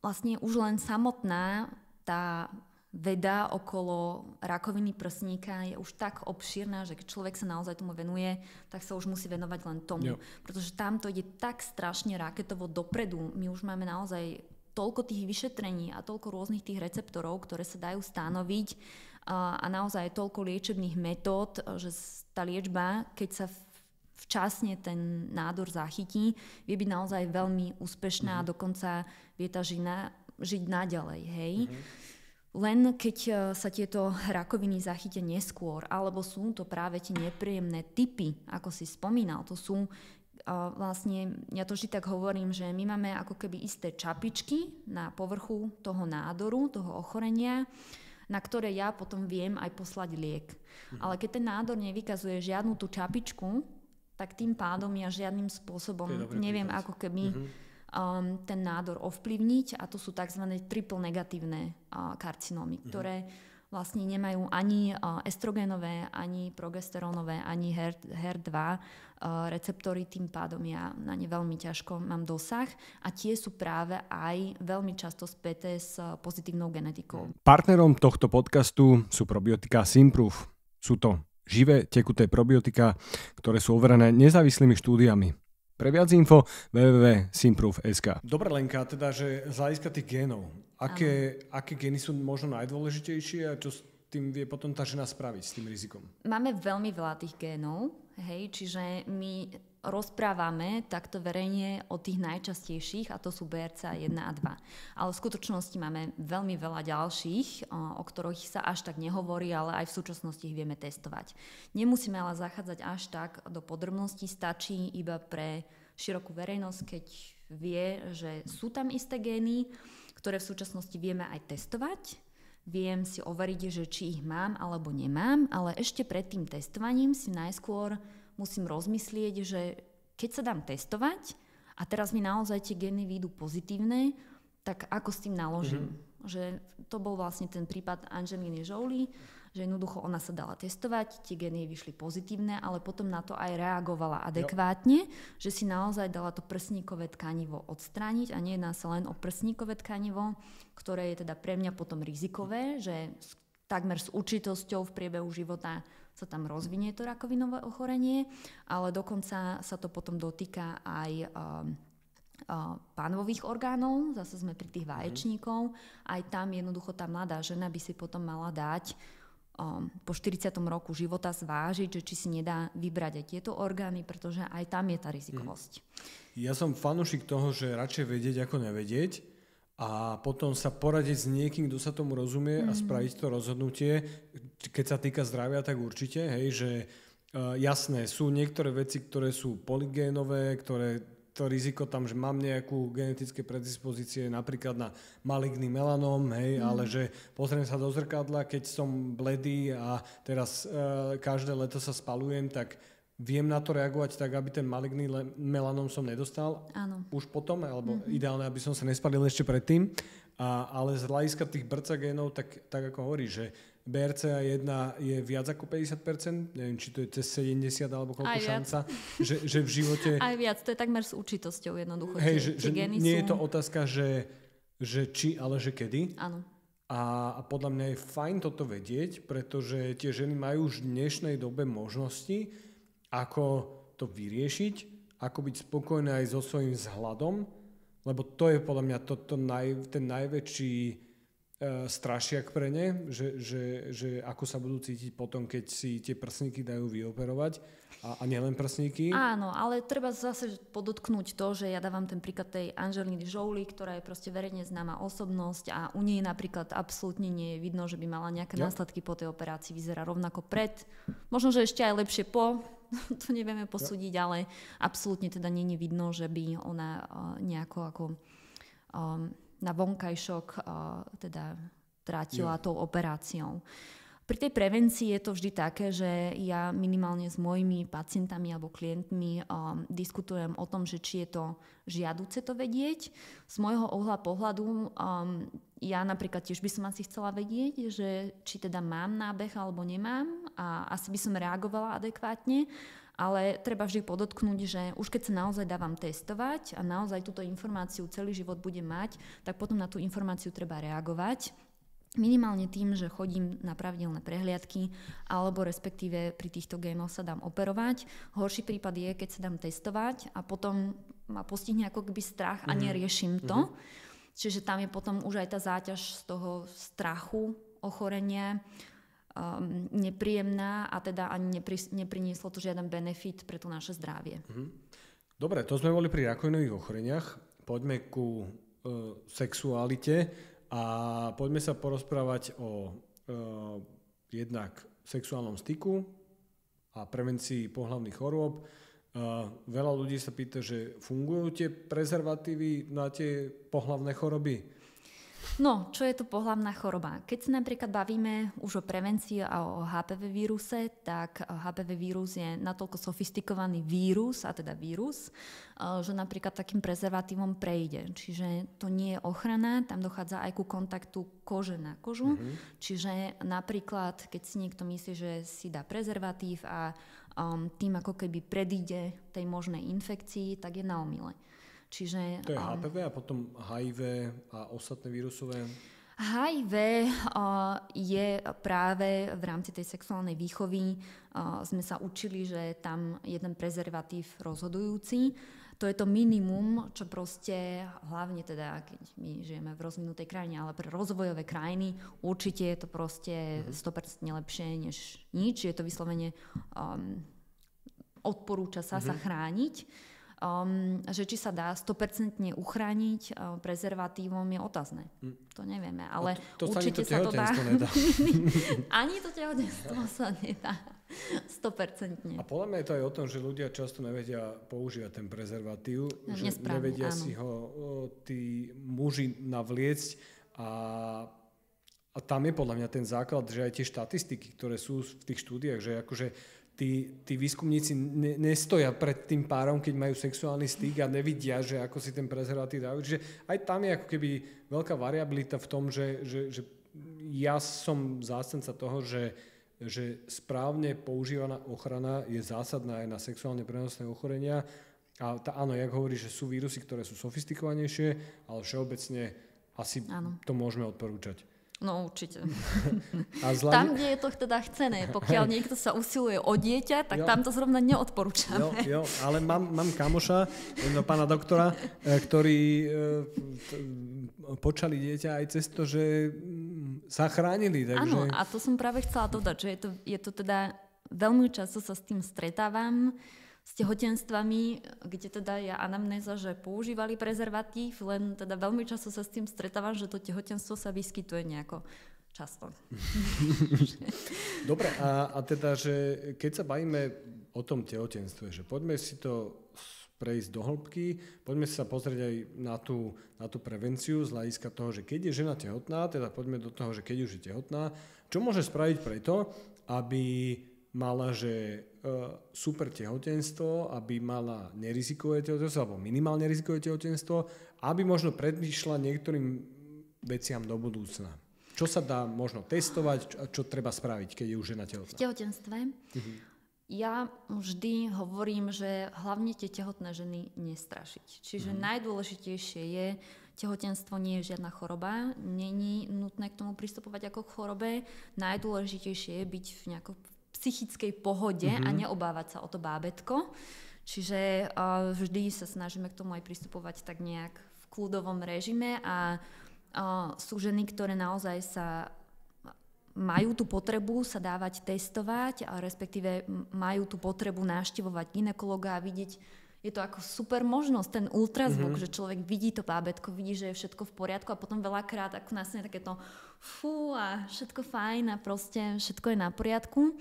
vlastne už len samotná tá veda okolo rakoviny prsníka je už tak obšírna, že keď človek sa naozaj tomu venuje, tak sa už musí venovať len tomu. Jo. Pretože tam to ide tak strašne raketovo dopredu. My už máme naozaj toľko tých vyšetrení a toľko rôznych tých receptorov, ktoré sa dajú stanoviť a, naozaj toľko liečebných metód, že tá liečba, keď sa včasne ten nádor zachytí, vie byť naozaj veľmi úspešná mm-hmm. a dokonca vie tá žina žiť naďalej. Hej? Mm-hmm. Len keď e, sa tieto rakoviny zachytia neskôr, alebo sú to práve tie nepríjemné typy, ako si spomínal, to sú uh, vlastne, ja to vždy tak hovorím, že my máme ako keby isté čapičky na povrchu toho nádoru, toho ochorenia, na ktoré ja potom viem aj poslať liek. Mhm. Ale keď ten nádor nevykazuje žiadnu tú čapičku, tak tým pádom ja žiadnym spôsobom neviem príklad. ako keby... Mhm um, ten nádor ovplyvniť a to sú tzv. triple negatívne uh, karcinómy, mhm. ktoré vlastne nemajú ani estrogenové, ani progesterónové, ani HER, HER2 uh, receptory, tým pádom ja na ne veľmi ťažko mám dosah a tie sú práve aj veľmi často späté s pozitívnou genetikou. Partnerom tohto podcastu sú probiotika Simproof. Sú to živé tekuté probiotika, ktoré sú overené nezávislými štúdiami. Pre viac info www.simproof.sk Dobre Lenka, teda, že z hľadiska tých génov, aké, aké gény sú možno najdôležitejšie a čo s tým vie potom tá žena spraviť s tým rizikom? Máme veľmi veľa tých génov, hej, čiže my rozprávame takto verejne o tých najčastejších a to sú BRCA 1 a 2. Ale v skutočnosti máme veľmi veľa ďalších, o ktorých sa až tak nehovorí, ale aj v súčasnosti ich vieme testovať. Nemusíme ale zachádzať až tak do podrobností, stačí iba pre širokú verejnosť, keď vie, že sú tam isté gény, ktoré v súčasnosti vieme aj testovať, viem si overiť, že či ich mám alebo nemám, ale ešte pred tým testovaním si najskôr musím rozmyslieť, že keď sa dám testovať a teraz mi naozaj tie gény výjdu pozitívne, tak ako s tým naložím. Mm-hmm. Že to bol vlastne ten prípad Angeliny Jolie, že jednoducho ona sa dala testovať, tie gény vyšli pozitívne, ale potom na to aj reagovala adekvátne, jo. že si naozaj dala to prsníkové tkanivo odstrániť a nejedná sa len o prsníkové tkanivo, ktoré je teda pre mňa potom rizikové, že takmer s určitosťou v priebehu života sa tam rozvinie to rakovinové ochorenie, ale dokonca sa to potom dotýka aj um, uh, pánových orgánov, zase sme pri tých mhm. vaječníkov, aj tam jednoducho tá mladá žena by si potom mala dať um, po 40. roku života zvážiť, že či si nedá vybrať aj tieto orgány, pretože aj tam je tá rizikovosť. Ja som fanúšik toho, že radšej vedieť ako nevedieť a potom sa poradiť s niekým, kto sa tomu rozumie mm. a mhm. spraviť to rozhodnutie. Keď sa týka zdravia, tak určite, hej, že uh, jasné, sú niektoré veci, ktoré sú poligénové, ktoré to riziko tam, že mám nejakú genetické predispozície napríklad na maligný melanóm, hej, mm. ale že pozriem sa do zrkadla, keď som bledý a teraz uh, každé leto sa spalujem, tak viem na to reagovať tak, aby ten maligný melanom som nedostal Áno. už potom, alebo mm-hmm. ideálne, aby som sa nespadil ešte predtým. A, ale z hľadiska tých brca génov, tak, tak ako hovorí, že BRCA1 je viac ako 50%, neviem, či to je cez 70 alebo koľko Aj šanca, že, že v živote... (laughs) Aj viac, to je takmer s určitosťou jednoducho. Hej, že, že nie sú... je to otázka, že, že či, ale že kedy. Áno. A, a podľa mňa je fajn toto vedieť, pretože tie ženy majú už v dnešnej dobe možnosti, ako to vyriešiť, ako byť spokojný aj so svojím vzhľadom, lebo to je podľa mňa to, to naj, ten najväčší e, strašiak pre ne, že, že, že ako sa budú cítiť potom, keď si tie prsníky dajú vyoperovať a, a nielen prsníky. Áno, ale treba zase podotknúť to, že ja dávam ten príklad tej Angeliny Jolie, ktorá je proste verejne známa osobnosť a u nej napríklad absolútne nie je vidno, že by mala nejaké ja. následky po tej operácii. Vyzerá rovnako pred, možno, že ešte aj lepšie po, (laughs) to nevieme posúdiť, ale absolútne teda je vidno, že by ona uh, nejako ako um, na vonkajšok uh, teda trátila tou operáciou. Pri tej prevencii je to vždy také, že ja minimálne s mojimi pacientami alebo klientmi um, diskutujem o tom, že či je to žiaduce to vedieť. Z môjho ohľa pohľadu um, ja napríklad tiež by som asi chcela vedieť, že či teda mám nábeh alebo nemám a asi by som reagovala adekvátne, ale treba vždy podotknúť, že už keď sa naozaj dávam testovať a naozaj túto informáciu celý život budem mať, tak potom na tú informáciu treba reagovať minimálne tým, že chodím na pravidelné prehliadky alebo respektíve pri týchto génoch sa dám operovať. Horší prípad je, keď sa dám testovať a potom ma postihne ako keby strach a mhm. neriešim to. Mm-hmm. Čiže tam je potom už aj tá záťaž z toho strachu ochorenia um, nepríjemná a teda ani nepri, neprinieslo to žiaden benefit pre to naše zdravie. Mm-hmm. Dobre, to sme boli pri rakovinových ochoreniach. Poďme ku uh, sexualite a poďme sa porozprávať o uh, jednak sexuálnom styku a prevencii pohľavných chorôb Uh, veľa ľudí sa pýta, že fungujú tie prezervatívy na tie pohlavné choroby? No, čo je to pohlavná choroba? Keď sa napríklad bavíme už o prevencii a o HPV víruse, tak HPV vírus je natoľko sofistikovaný vírus, a teda vírus, uh, že napríklad takým prezervatívom prejde. Čiže to nie je ochrana, tam dochádza aj ku kontaktu kože na kožu. Mm-hmm. Čiže napríklad, keď si niekto myslí, že si dá prezervatív a um, tým ako keby predíde tej možnej infekcii, tak je na omile. Čiže, to je HPV a potom HIV a ostatné vírusové? HIV je práve v rámci tej sexuálnej výchovy, sme sa učili, že tam jeden prezervatív rozhodujúci to je to minimum, čo proste, hlavne teda, keď my žijeme v rozvinutej krajine, ale pre rozvojové krajiny určite je to proste 100% mhm. lepšie než nič. Je to vyslovene um, odporúča sa mm-hmm. sa chrániť. Um, že či sa dá 100% uchrániť uh, prezervatívom je otázne. Mm. To nevieme, ale to, to určite sa to dá. Nedá. (laughs) Ani to tehotenstvo (laughs) sa nedá. 100%. A podľa mňa je to aj o tom, že ľudia často nevedia používať ten prezervatív, no, že nevedia áno. si ho o, tí muži navliecť a a tam je podľa mňa ten základ, že aj tie štatistiky, ktoré sú v tých štúdiách, že akože tí, tí výskumníci ne, nestoja pred tým párom, keď majú sexuálny styk a nevidia, že ako si ten prezervatív dajú. Čiže aj tam je ako keby veľká variabilita v tom, že, že, že ja som zástanca toho, že, že správne používaná ochrana je zásadná aj na sexuálne prenosné ochorenia. A tá, áno, jak hovorí, že sú vírusy, ktoré sú sofistikovanejšie, ale všeobecne asi áno. to môžeme odporúčať. No určite. A zlani... Tam, kde je to teda chcené. Pokiaľ niekto sa usiluje o dieťa, tak jo. tam to zrovna neodporúčame. Jo, jo. ale mám, mám kamoša, pána doktora, e, ktorý e, počali dieťa aj cez to, že mm, sa chránili. Takže... Áno, a to som práve chcela dodať, že je to, je to teda veľmi často sa s tým stretávam s tehotenstvami, kde teda je anamnéza, že používali prezervatív, len teda veľmi často sa s tým stretávam, že to tehotenstvo sa vyskytuje nejako často. Dobre, a, a teda, že keď sa bavíme o tom tehotenstve, že poďme si to prejsť do hĺbky, poďme sa pozrieť aj na tú, na tú prevenciu z hľadiska toho, že keď je žena tehotná, teda poďme do toho, že keď už je tehotná, čo môže spraviť preto, aby mala, že super tehotenstvo, aby mala nerizikové tehotenstvo alebo minimálne rizikové tehotenstvo, aby možno predmýšľa niektorým veciam do budúcna. Čo sa dá možno testovať a čo treba spraviť, keď je už žena tehotná? V tehotenstve? Uh-huh. Ja vždy hovorím, že hlavne tie tehotné ženy nestrašiť. Čiže uh-huh. najdôležitejšie je, tehotenstvo nie je žiadna choroba, není nutné k tomu pristupovať ako k chorobe. Najdôležitejšie je byť v nejakom psychickej pohode mm-hmm. a mhm. neobávať sa o to bábetko. Čiže uh, vždy sa snažíme k tomu aj pristupovať tak nejak v kľudovom režime a uh, sú ženy, ktoré naozaj sa majú tú potrebu sa dávať testovať a respektíve majú tú potrebu návštevovať ginekologa a vidieť je to ako super možnosť, ten ultrazvuk, mm-hmm. že človek vidí to bábetko, vidí, že je všetko v poriadku a potom veľakrát ako nastane takéto fú a všetko fajn a proste všetko je na poriadku.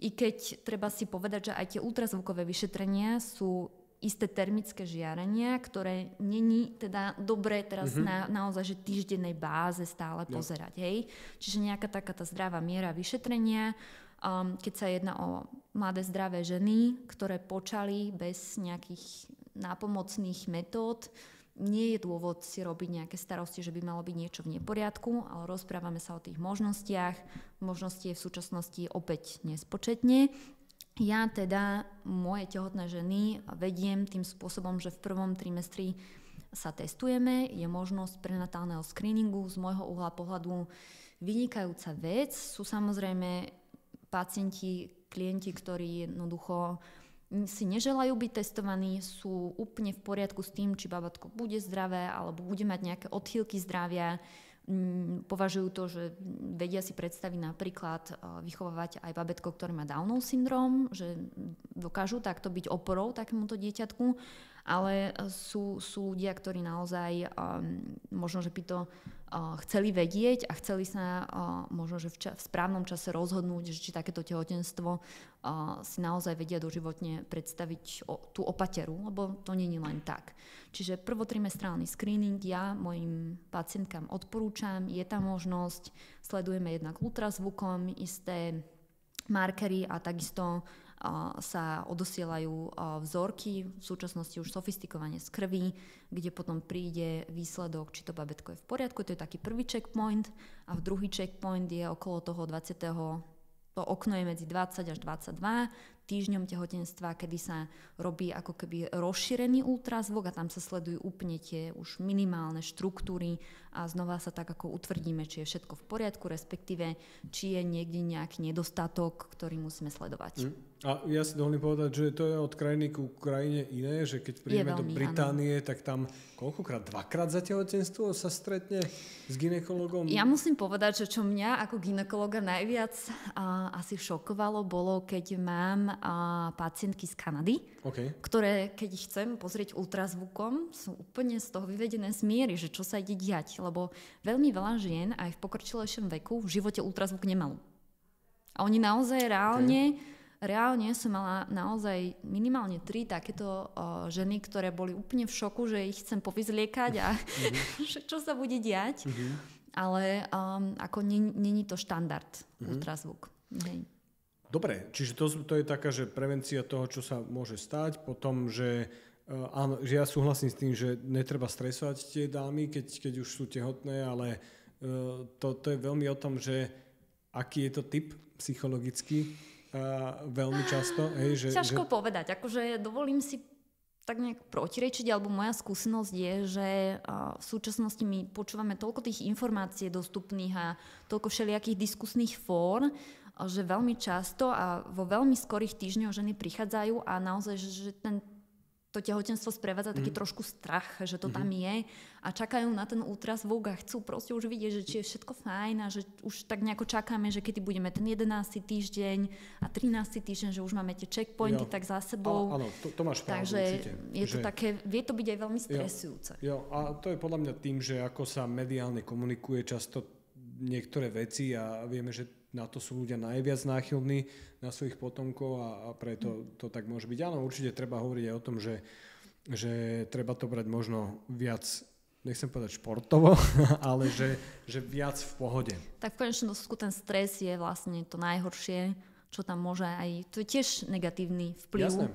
I keď treba si povedať, že aj tie ultrazvukové vyšetrenia sú isté termické žiarenia, ktoré není teda dobré teraz mm-hmm. na naozaj že týždennej báze stále no. pozerať. Hej? Čiže nejaká taká tá zdravá miera vyšetrenia, um, keď sa jedná o mladé zdravé ženy, ktoré počali bez nejakých nápomocných metód, nie je dôvod si robiť nejaké starosti, že by malo byť niečo v neporiadku, ale rozprávame sa o tých možnostiach. Možnosti je v súčasnosti opäť nespočetne. Ja teda moje tehotné ženy vediem tým spôsobom, že v prvom trimestri sa testujeme, je možnosť prenatálneho screeningu z môjho uhla pohľadu vynikajúca vec. Sú samozrejme pacienti, klienti, ktorí jednoducho si neželajú byť testovaní, sú úplne v poriadku s tým, či babatko bude zdravé alebo bude mať nejaké odchýlky zdravia. Mm, považujú to, že vedia si predstaviť napríklad e, vychovávať aj babetko, ktoré má Downov syndrom, že dokážu takto byť oporou takémuto dieťatku ale sú, sú ľudia, ktorí naozaj um, možno, že by to chceli vedieť a chceli sa možno, že v, správnom čase rozhodnúť, že či takéto tehotenstvo si naozaj vedia doživotne predstaviť tú opateru, lebo to je len tak. Čiže prvotrimestrálny screening ja mojim pacientkám odporúčam, je tam možnosť, sledujeme jednak ultrazvukom isté markery a takisto sa odosielajú vzorky, v súčasnosti už sofistikovane z krvi, kde potom príde výsledok, či to babetko je v poriadku. To je taký prvý checkpoint a druhý checkpoint je okolo toho 20. To okno je medzi 20 až 22 týždňom tehotenstva, kedy sa robí ako keby rozšírený ultrazvuk a tam sa sledujú úplne tie už minimálne štruktúry a znova sa tak ako utvrdíme, či je všetko v poriadku, respektíve či je niekde nejaký nedostatok, ktorý musíme sledovať. Mm. A ja si dovolím povedať, že to je od krajiny ku krajine iné, že keď príjeme do Británie, áno. tak tam koľkokrát, dvakrát za tehotenstvo sa stretne s ginekologom? Ja musím povedať, že čo mňa ako ginekologa najviac a, asi šokovalo, bolo, keď mám a, pacientky z Kanady, okay. ktoré, keď ich chcem pozrieť ultrazvukom, sú úplne z toho vyvedené z miery, že čo sa ide diať, lebo veľmi veľa žien aj v pokročilejšom veku v živote ultrazvuk nemalo. A oni naozaj reálne... Okay reálne som mala naozaj minimálne tri takéto uh, ženy, ktoré boli úplne v šoku, že ich chcem povyzliekať a (laughs) mm-hmm. čo sa bude diať. Mm-hmm. Ale um, ako není to štandard mm-hmm. ultrazvuk. Hej. Dobre, čiže to, to je taká, že prevencia toho, čo sa môže stať, potom, že uh, áno, že ja súhlasím s tým, že netreba stresovať tie dámy, keď, keď už sú tehotné, ale uh, to, to je veľmi o tom, že aký je to typ psychologický, veľmi často. Hej, že, Ťažko že... povedať. Akože dovolím si tak nejak protirečiť, alebo moja skúsenosť je, že v súčasnosti my počúvame toľko tých informácií dostupných a toľko všelijakých diskusných fór, že veľmi často a vo veľmi skorých týždňoch ženy prichádzajú a naozaj, že ten to tehotenstvo sprevádza mm. taký trošku strach, že to mm-hmm. tam je a čakajú na ten ultrazvuk a chcú proste už vidieť, že či je všetko fajn a že už tak nejako čakáme, že kedy budeme ten 11. týždeň a 13. týždeň, že už máme tie checkpointy jo. tak za sebou. Áno, to, to máš pravdu Takže určite, je to že... také, vie to byť aj veľmi stresujúce. Jo, jo, a to je podľa mňa tým, že ako sa mediálne komunikuje často niektoré veci a vieme, že na to sú ľudia najviac náchylní na svojich potomkov a, a preto to tak môže byť. Áno, určite treba hovoriť aj o tom, že, že treba to brať možno viac nechcem povedať športovo, (laughs) ale že, že viac v pohode. Tak v konečnom dôsledku ten stres je vlastne to najhoršie, čo tam môže aj, to je tiež negatívny vplyv. Jasné.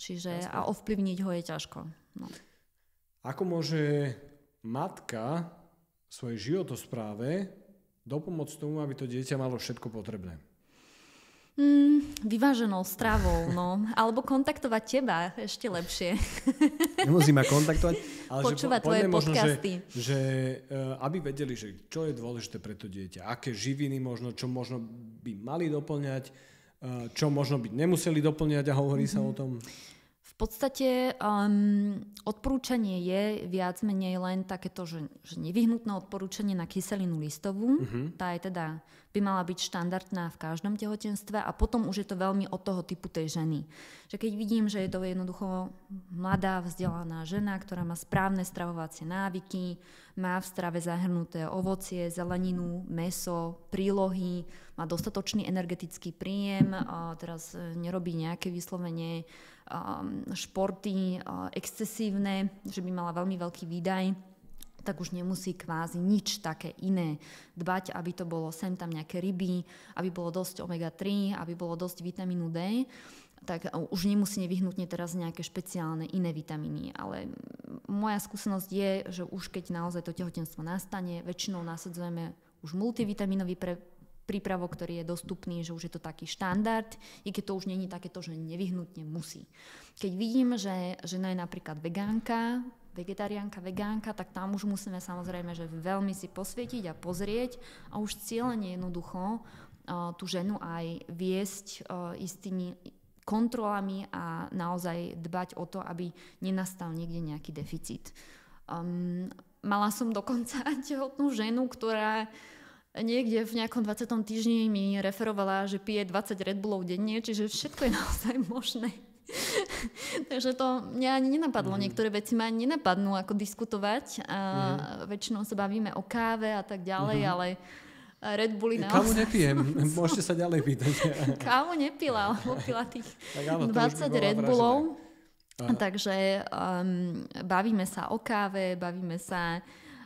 Čiže Jasné. a ovplyvniť ho je ťažko. No. Ako môže matka svojej životospráve dopomôcť tomu, aby to dieťa malo všetko potrebné? Mm, vyváženou stravou, no. Alebo kontaktovať teba ešte lepšie. (laughs) Nemusí ma kontaktovať, ale Počúvať že tvoje možno, podcasty. Že, že uh, aby vedeli, že čo je dôležité pre to dieťa, aké živiny možno, čo možno by mali doplňať, uh, čo možno by nemuseli doplňať a hovorí mm-hmm. sa o tom podstate um, odporúčanie je viac menej len takéto, že, že nevyhnutné odporúčanie na kyselinu listovú. Uh-huh. Tá je teda, by mala byť štandardná v každom tehotenstve a potom už je to veľmi od toho typu tej ženy. Že keď vidím, že je to jednoducho mladá, vzdelaná žena, ktorá má správne stravovacie návyky, má v strave zahrnuté ovocie, zeleninu, meso, prílohy, má dostatočný energetický príjem, a teraz e, nerobí nejaké vyslovenie športy uh, excesívne, že by mala veľmi veľký výdaj, tak už nemusí kvázi nič také iné dbať, aby to bolo sem tam nejaké ryby, aby bolo dosť omega-3, aby bolo dosť vitamínu D. tak už nemusí nevyhnutne teraz nejaké špeciálne iné vitamíny. Ale moja skúsenosť je, že už keď naozaj to tehotenstvo nastane, väčšinou nasadzujeme už multivitaminový pre, prípravok, ktorý je dostupný, že už je to taký štandard, i keď to už není takéto, že nevyhnutne musí. Keď vidím, že žena je napríklad vegánka, vegetariánka, vegánka, tak tam už musíme samozrejme, že veľmi si posvietiť a pozrieť a už cieľene jednoducho uh, tú ženu aj viesť uh, istými kontrolami a naozaj dbať o to, aby nenastal niekde nejaký deficit. Um, mala som dokonca (laughs) tehotnú ženu, ktorá niekde v nejakom 20. týždni mi referovala, že pije 20 Red Bullov denne, čiže všetko je (laughs) naozaj možné. (laughs) Takže to mňa ani nenapadlo. Mm. Niektoré veci ma ani nenapadnú ako diskutovať. A mm. Väčšinou sa bavíme o káve a tak ďalej, mm. ale Red Bulli naozaj... Kávu (laughs) nepijem, môžete sa ďalej pýtať. Kávu nepila, lebo pila tých áno, 20 Red Bullov. Takže um, bavíme sa o káve, bavíme sa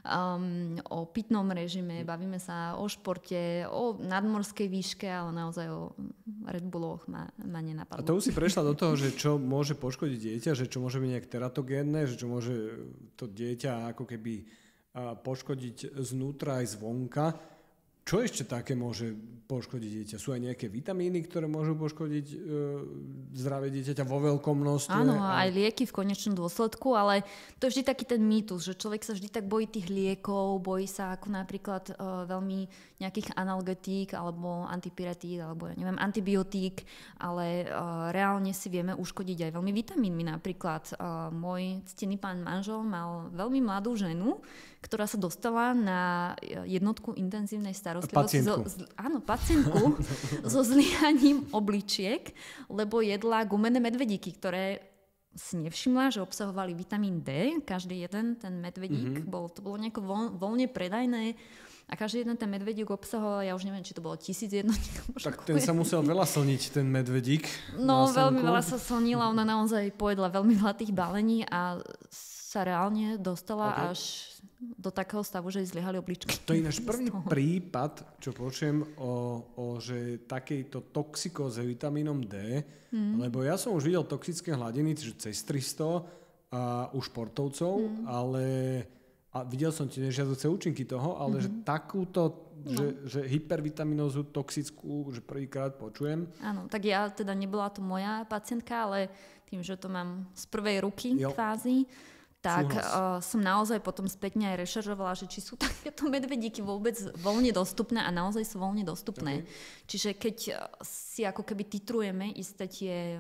um, o pitnom režime, bavíme sa o športe, o nadmorskej výške, ale naozaj o Red Bulloch ma, ma nenapadlo. A to už si prešla do toho, že čo môže poškodiť dieťa, že čo môže byť nejak teratogénne, že čo môže to dieťa ako keby poškodiť znútra aj zvonka. Čo ešte také môže poškodiť dieťa? Sú aj nejaké vitamíny, ktoré môžu poškodiť e, zdravie dieťaťa vo veľkom množstve? Áno, a... aj lieky v konečnom dôsledku, ale to je vždy taký ten mýtus, že človek sa vždy tak bojí tých liekov, bojí sa ako napríklad e, veľmi nejakých analgetík alebo antipiretík alebo ja neviem, antibiotík, ale e, reálne si vieme uškodiť aj veľmi vitamínmi. Napríklad e, môj ctený pán manžel mal veľmi mladú ženu, ktorá sa dostala na jednotku intenzívnej starostlivosti. Pacientku. Z, áno, pacientku (laughs) so zlyhaním obličiek, lebo jedla gumené medvedíky, ktoré si nevšimla, že obsahovali vitamín D. Každý jeden ten medvedík, mm-hmm. bol, to bolo nejako voľ, voľne predajné a každý jeden ten medvedík obsahoval, ja už neviem, či to bolo tisíc jednotiek. (laughs) Tak ten sa musel veľa slniť, ten medvedík. No, veľmi veľa sa slnila, ona naozaj pojedla veľmi veľa tých balení a sa reálne dostala okay. až do takého stavu, že zlyhali obličky. To je náš (laughs) prvý prípad, čo počujem o, o že takejto toxikóze vitamínom D, mm. lebo ja som už videl toxické hladiny, že cez 300 a u športovcov, mm. ale a videl som tie nežiaduce účinky toho, ale mm-hmm. že mhm. takúto, no. že, že hypervitaminózu toxickú, že prvýkrát počujem. Áno, tak ja teda nebola to moja pacientka, ale tým, že to mám z prvej ruky jo. kvázi, tak uh, som naozaj potom spätne aj rešeržovala, že či sú (laughs) takéto medvedíky vôbec voľne dostupné a naozaj sú voľne dostupné. Okay. Čiže keď si ako keby titrujeme isté tie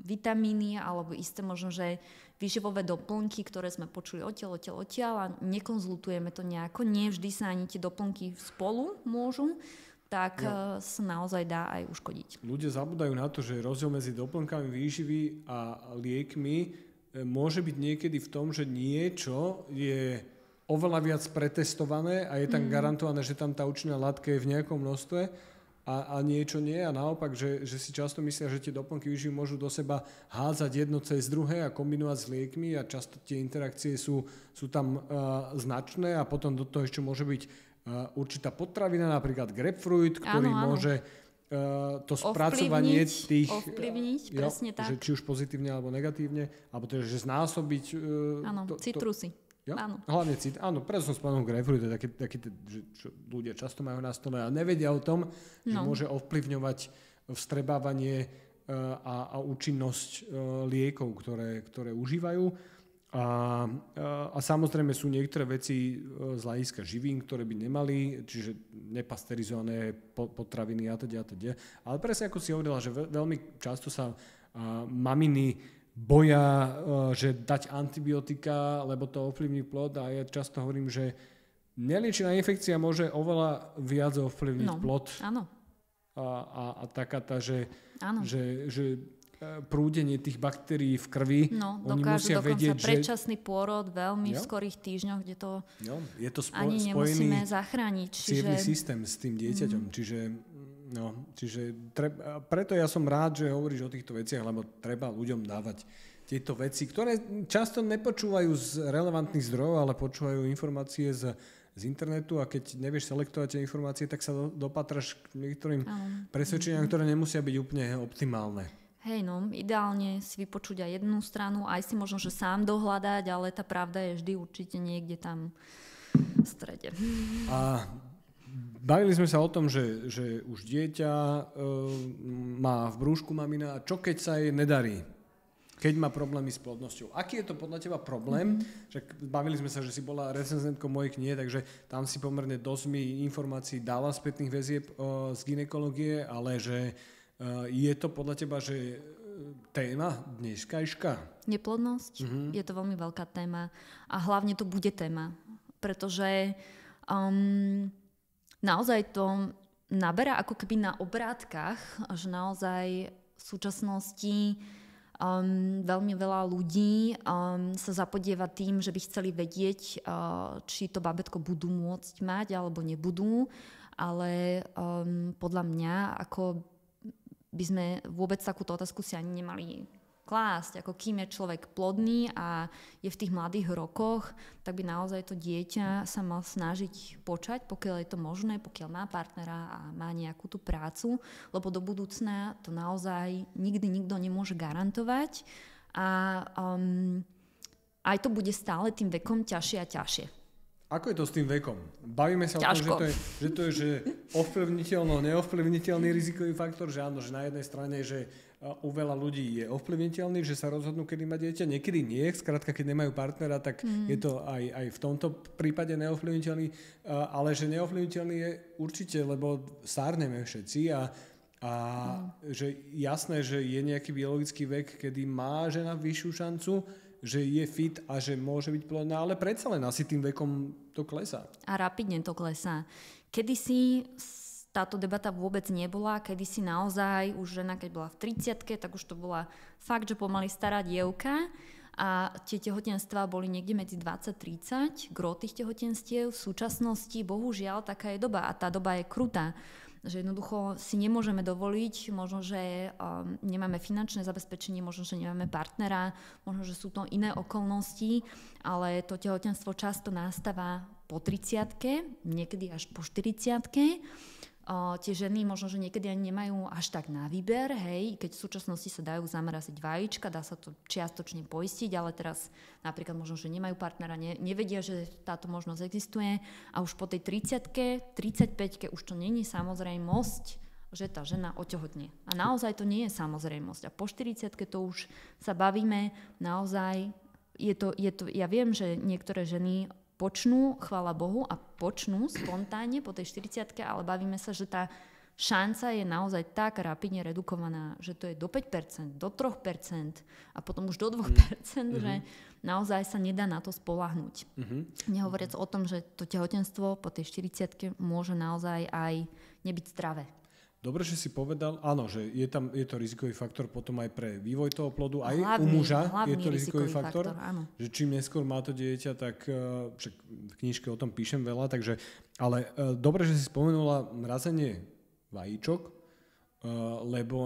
vitamíny alebo isté možno, že výživové doplnky, ktoré sme počuli odtiaľ, odtiaľ, odtiaľ a nekonzultujeme to nejako. Nie vždy sa ani tie doplnky spolu môžu tak no. sa naozaj dá aj uškodiť. Ľudia zabudajú na to, že rozdiel medzi doplnkami výživy a liekmi e, môže byť niekedy v tom, že niečo je oveľa viac pretestované a je tam mm. garantované, že tam tá účinná látka je v nejakom množstve a, a niečo nie a naopak, že, že si často myslia, že tie doplnky výživy môžu do seba hádzať jedno cez druhé a kombinovať s liekmi a často tie interakcie sú, sú tam uh, značné a potom do toho ešte môže byť uh, určitá potravina, napríklad grapefruit, ktorý áno, áno. môže uh, to spracovanie ovplyvniť, tých... Ovplyvniť, jo, presne tak. Že či už pozitívne alebo negatívne, alebo teda, že znásobiť... Áno, citrusy. Jo? Áno. Hlavne cit. Áno, preto som spomenul grapefruit, to je taký, taký že čo ľudia často majú na stole a nevedia o tom, že no. môže ovplyvňovať vstrebávanie uh, a, a účinnosť uh, liekov, ktoré, ktoré užívajú. A, a, a samozrejme sú niektoré veci z hľadiska živín, ktoré by nemali, čiže nepasterizované potraviny a teda a teda. Ale presne ako si hovorila, že veľmi často sa maminy boja, eh, že dať antibiotika, lebo to ovplyvní plod a ja často hovorím, že neliečená infekcia môže oveľa viac ovplyvniť no, plod. Áno. A, a, a taká tá, že, že, že eh, prúdenie tých baktérií v krvi. No, oni musia vedieť, predčasný že... pôrod veľmi jo? v skorých týždňoch, kde to, jo, je to spo- ani nemusíme zachrániť. Čiže... systém s tým dieťaťom. Mm. Čiže No, čiže treba, preto ja som rád, že hovoríš o týchto veciach, lebo treba ľuďom dávať tieto veci, ktoré často nepočúvajú z relevantných zdrojov, ale počúvajú informácie z, z internetu a keď nevieš selektovať tie informácie, tak sa do, dopatraš k niektorým presvedčeniam, ktoré nemusia byť úplne optimálne. Hej, no, ideálne si vypočuť aj jednu stranu, aj si možno, že sám dohľadať, ale tá pravda je vždy určite niekde tam v strede. A bavili sme sa o tom, že, že už dieťa e, má v brúšku mamina a čo keď sa jej nedarí? Keď má problémy s plodnosťou. Aký je to podľa teba problém? Mm-hmm. Že bavili sme sa, že si bola recenzentkou mojej knihy, takže tam si pomerne dosť mi informácií dala spätných väzieb e, z ginekológie, ale že Eh, je to podľa teba, že eh, téma dneskajška? Neplodnosť uh-huh. je to veľmi veľká téma a hlavne to bude téma, pretože um, naozaj to naberá ako keby na obrátkach, že naozaj v súčasnosti um, veľmi veľa ľudí um, sa zapodieva tým, že by chceli vedieť, uh, či to babetko budú môcť mať alebo nebudú, ale um, podľa mňa ako by sme vôbec takúto otázku si ani nemali klásť, ako kým je človek plodný a je v tých mladých rokoch, tak by naozaj to dieťa sa mal snažiť počať, pokiaľ je to možné, pokiaľ má partnera a má nejakú tú prácu, lebo do budúcna to naozaj nikdy nikto nemôže garantovať a um, aj to bude stále tým vekom ťažšie a ťažšie. Ako je to s tým vekom? Bavíme sa Ťažko. o tom, že to je, že, to je, že ovplyvniteľno, neovplyvniteľný rizikový faktor, že áno, že na jednej strane, že u veľa ľudí je ovplyvniteľný, že sa rozhodnú, kedy má dieťa, niekedy nie, skrátka, keď nemajú partnera, tak mm. je to aj, aj v tomto prípade neovplyvniteľný, ale že neovplyvniteľný je určite, lebo stárneme všetci a, a mm. že jasné, že je nejaký biologický vek, kedy má žena vyššiu šancu, že je fit a že môže byť plodná, ale predsa len asi tým vekom to klesá. A rapidne to klesá. Kedy si táto debata vôbec nebola, kedy si naozaj už žena, keď bola v 30 tak už to bola fakt, že pomaly stará dievka. A tie tehotenstva boli niekde medzi 20-30, gro tých tehotenstiev. V súčasnosti, bohužiaľ, taká je doba. A tá doba je krutá že jednoducho si nemôžeme dovoliť, možno, že um, nemáme finančné zabezpečenie, možno, že nemáme partnera, možno, že sú to iné okolnosti, ale to tehotenstvo často nastáva po 30 niekedy až po 40 O, tie ženy možno, že niekedy ani nemajú až tak na výber, hej, keď v súčasnosti sa dajú zamraziť vajíčka, dá sa to čiastočne poistiť, ale teraz napríklad možno, že nemajú partnera, ne, nevedia, že táto možnosť existuje a už po tej 30 35 už to není samozrejmosť, že tá žena oťohotne. A naozaj to nie je samozrejmosť. A po 40 to už sa bavíme, naozaj je to, je to, ja viem, že niektoré ženy počnú, chvála Bohu, a počnú spontánne po tej 40 ale bavíme sa, že tá šanca je naozaj tak rapidne redukovaná, že to je do 5%, do 3% a potom už do 2%, mm. že naozaj sa nedá na to spolahnuť. Mm-hmm. Nehovoriac o tom, že to tehotenstvo po tej 40 môže naozaj aj nebyť zdravé. Dobre, že si povedal, áno, že je tam je to rizikový faktor potom aj pre vývoj toho plodu, aj hlavný, u muža je to rizikový, rizikový faktor, faktor áno. že čím neskôr má to dieťa, tak uh, však v knižke o tom píšem veľa, takže, ale uh, dobre, že si spomenula mrazenie vajíčok, uh, lebo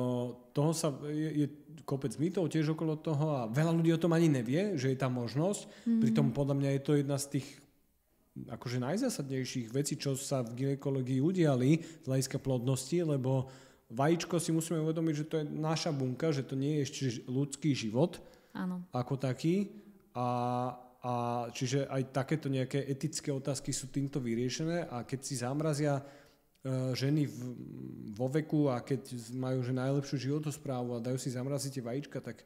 toho sa, je, je kopec mýtov tiež okolo toho a veľa ľudí o tom ani nevie, že je tam možnosť, mm. pritom podľa mňa je to jedna z tých akože najzásadnejších vecí, čo sa v ginekológii udiali z hľadiska plodnosti, lebo vajíčko si musíme uvedomiť, že to je naša bunka, že to nie je ešte ľudský život Áno. ako taký. A, a čiže aj takéto nejaké etické otázky sú týmto vyriešené a keď si zamrazia e, ženy v, vo veku a keď majú že najlepšiu životosprávu a dajú si zamraziť tie vajíčka, tak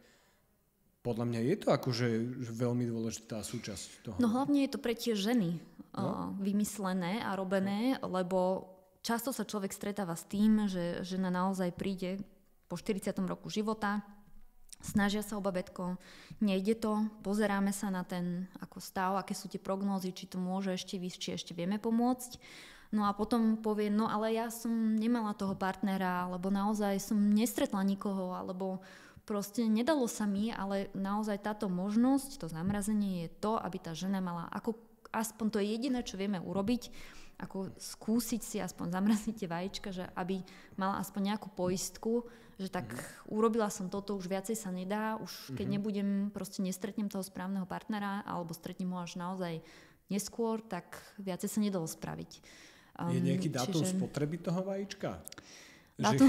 podľa mňa je to akože veľmi dôležitá súčasť toho. No hlavne je to pre tie ženy no? vymyslené a robené, lebo často sa človek stretáva s tým, že žena naozaj príde po 40. roku života, snažia sa o babetko, nejde to, pozeráme sa na ten ako stav, aké sú tie prognózy, či to môže ešte vysť, či ešte vieme pomôcť. No a potom povie, no ale ja som nemala toho partnera, alebo naozaj som nestretla nikoho, alebo Proste nedalo sa mi, ale naozaj táto možnosť, to zamrazenie je to, aby tá žena mala ako, aspoň to je jediné, čo vieme urobiť, ako skúsiť si aspoň zamraziť tie vajíčka, že aby mala aspoň nejakú poistku, že tak mm-hmm. urobila som toto, už viacej sa nedá, už keď mm-hmm. nebudem, proste nestretnem toho správneho partnera, alebo stretnem ho až naozaj neskôr, tak viacej sa nedalo spraviť. Um, je nejaký dátum čiže... spotreby toho vajíčka? Dátum...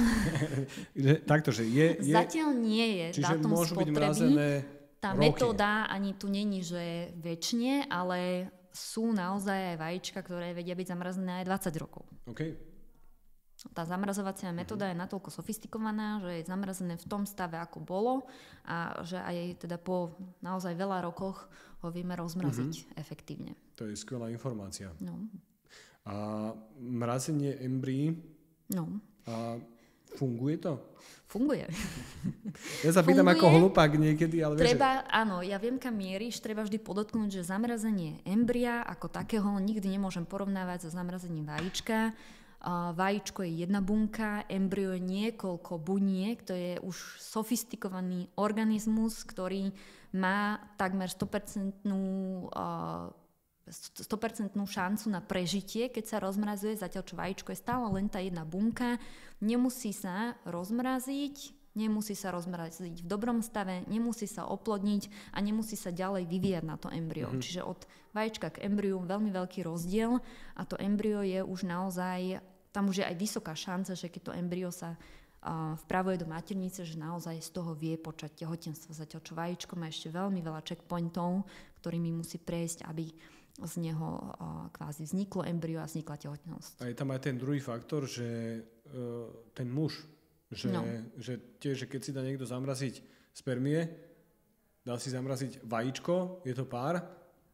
(laughs) že, takto, že je, je... Zatiaľ nie je čiže dátum môžu byť spotreby. mrazené Tá roky. metóda ani tu není, že väčšine, ale sú naozaj aj vajíčka, ktoré vedia byť zamrazené aj 20 rokov. Okay. Tá zamrazovacia metóda je natoľko sofistikovaná, že je zamrazené v tom stave, ako bolo a že aj teda po naozaj veľa rokoch ho vieme rozmraziť Mhm. efektívne. To je skvelá informácia. No, A mrazenie embryí, no, a funguje to? funguje. Ja sa pýtam Funguje. ako hlupák niekedy, ale vieš, Treba, áno, ja viem, kam mieríš, treba vždy podotknúť, že zamrazenie embria ako takého nikdy nemôžem porovnávať so zamrazením vajíčka. A vajíčko je jedna bunka, embryo je niekoľko buniek, to je už sofistikovaný organizmus, ktorý má takmer 100% a, 100% šancu na prežitie, keď sa rozmrazuje, zatiaľ čo vajíčko je stále len tá jedna bunka. Nemusí sa rozmraziť, nemusí sa rozmraziť v dobrom stave, nemusí sa oplodniť a nemusí sa ďalej vyvíjať na to embryo. Mm-hmm. Čiže od vajíčka k embryu veľmi veľký rozdiel a to embryo je už naozaj, tam už je aj vysoká šanca, že keď to embryo sa vpravuje do maternice, že naozaj z toho vie počať tehotenstvo. Zatiaľ čo vajíčko má ešte veľmi veľa checkpointov, ktorými musí prejsť, aby z neho kvázi vzniklo embryo a vznikla tehotnosť. A je tam aj ten druhý faktor, že uh, ten muž, že, No. že tiež, že keď si dá niekto zamraziť spermie, dá si zamraziť vajíčko, je to pár,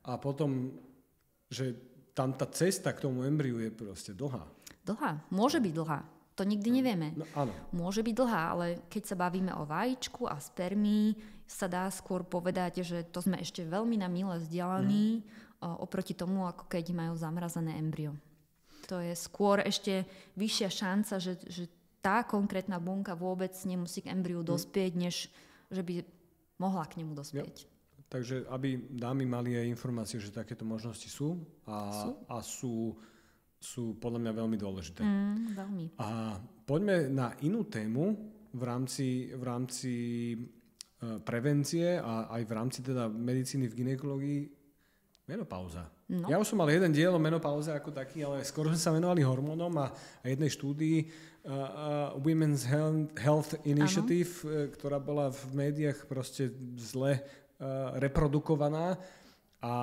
a potom, že tam tá cesta k tomu embryu je proste dlhá. Dlhá. Môže byť dlhá. To nikdy nevieme. No áno. Môže byť dlhá, ale keď sa bavíme o vajíčku a spermii, sa dá skôr povedať, že to sme ešte veľmi na mile vzdialení mm. Oproti tomu, ako keď majú zamrazené embryo. To je skôr ešte vyššia šanca, že, že tá konkrétna bunka vôbec nemusí k embryu dospieť, než že by mohla k nemu dospieť. Takže aby dámy mali aj informáciu, že takéto možnosti sú a Sú. sú, a sú, sú podľa mňa veľmi dôležité. Mm, veľmi. A poďme na inú tému v rámci, v rámci e, prevencie a aj v rámci teda medicíny v ginekológii. Menopauza. No. Ja už som mal jeden diel o menopauze ako taký, ale skôr sme sa venovali hormónom a, a jednej štúdii uh, uh, Women's Health, Initiative, uh, ktorá bola v médiách proste zle uh, reprodukovaná. A,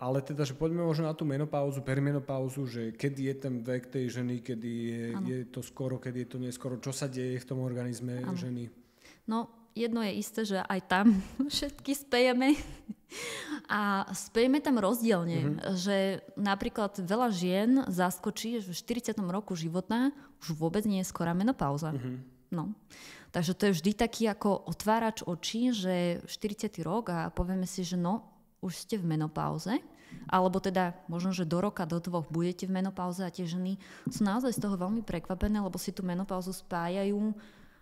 ale teda, že poďme možno na tú menopauzu, perimenopauzu, že kedy je ten vek tej ženy, kedy je, je to skoro, kedy je to neskoro, čo sa deje v tom organizme Áno. ženy. No, jedno je isté, že aj tam (laughs) všetky spejeme. A spejeme tam rozdielne, mm-hmm. že napríklad veľa žien zaskočí, že v 40. roku života už vôbec nie je skorá menopauza. Mm-hmm. No. Takže to je vždy taký ako otvárač očí, že 40. rok a povieme si, že no, už ste v menopauze, alebo teda možno, že do roka, do dvoch budete v menopauze a tie ženy sú naozaj z toho veľmi prekvapené, lebo si tú menopauzu spájajú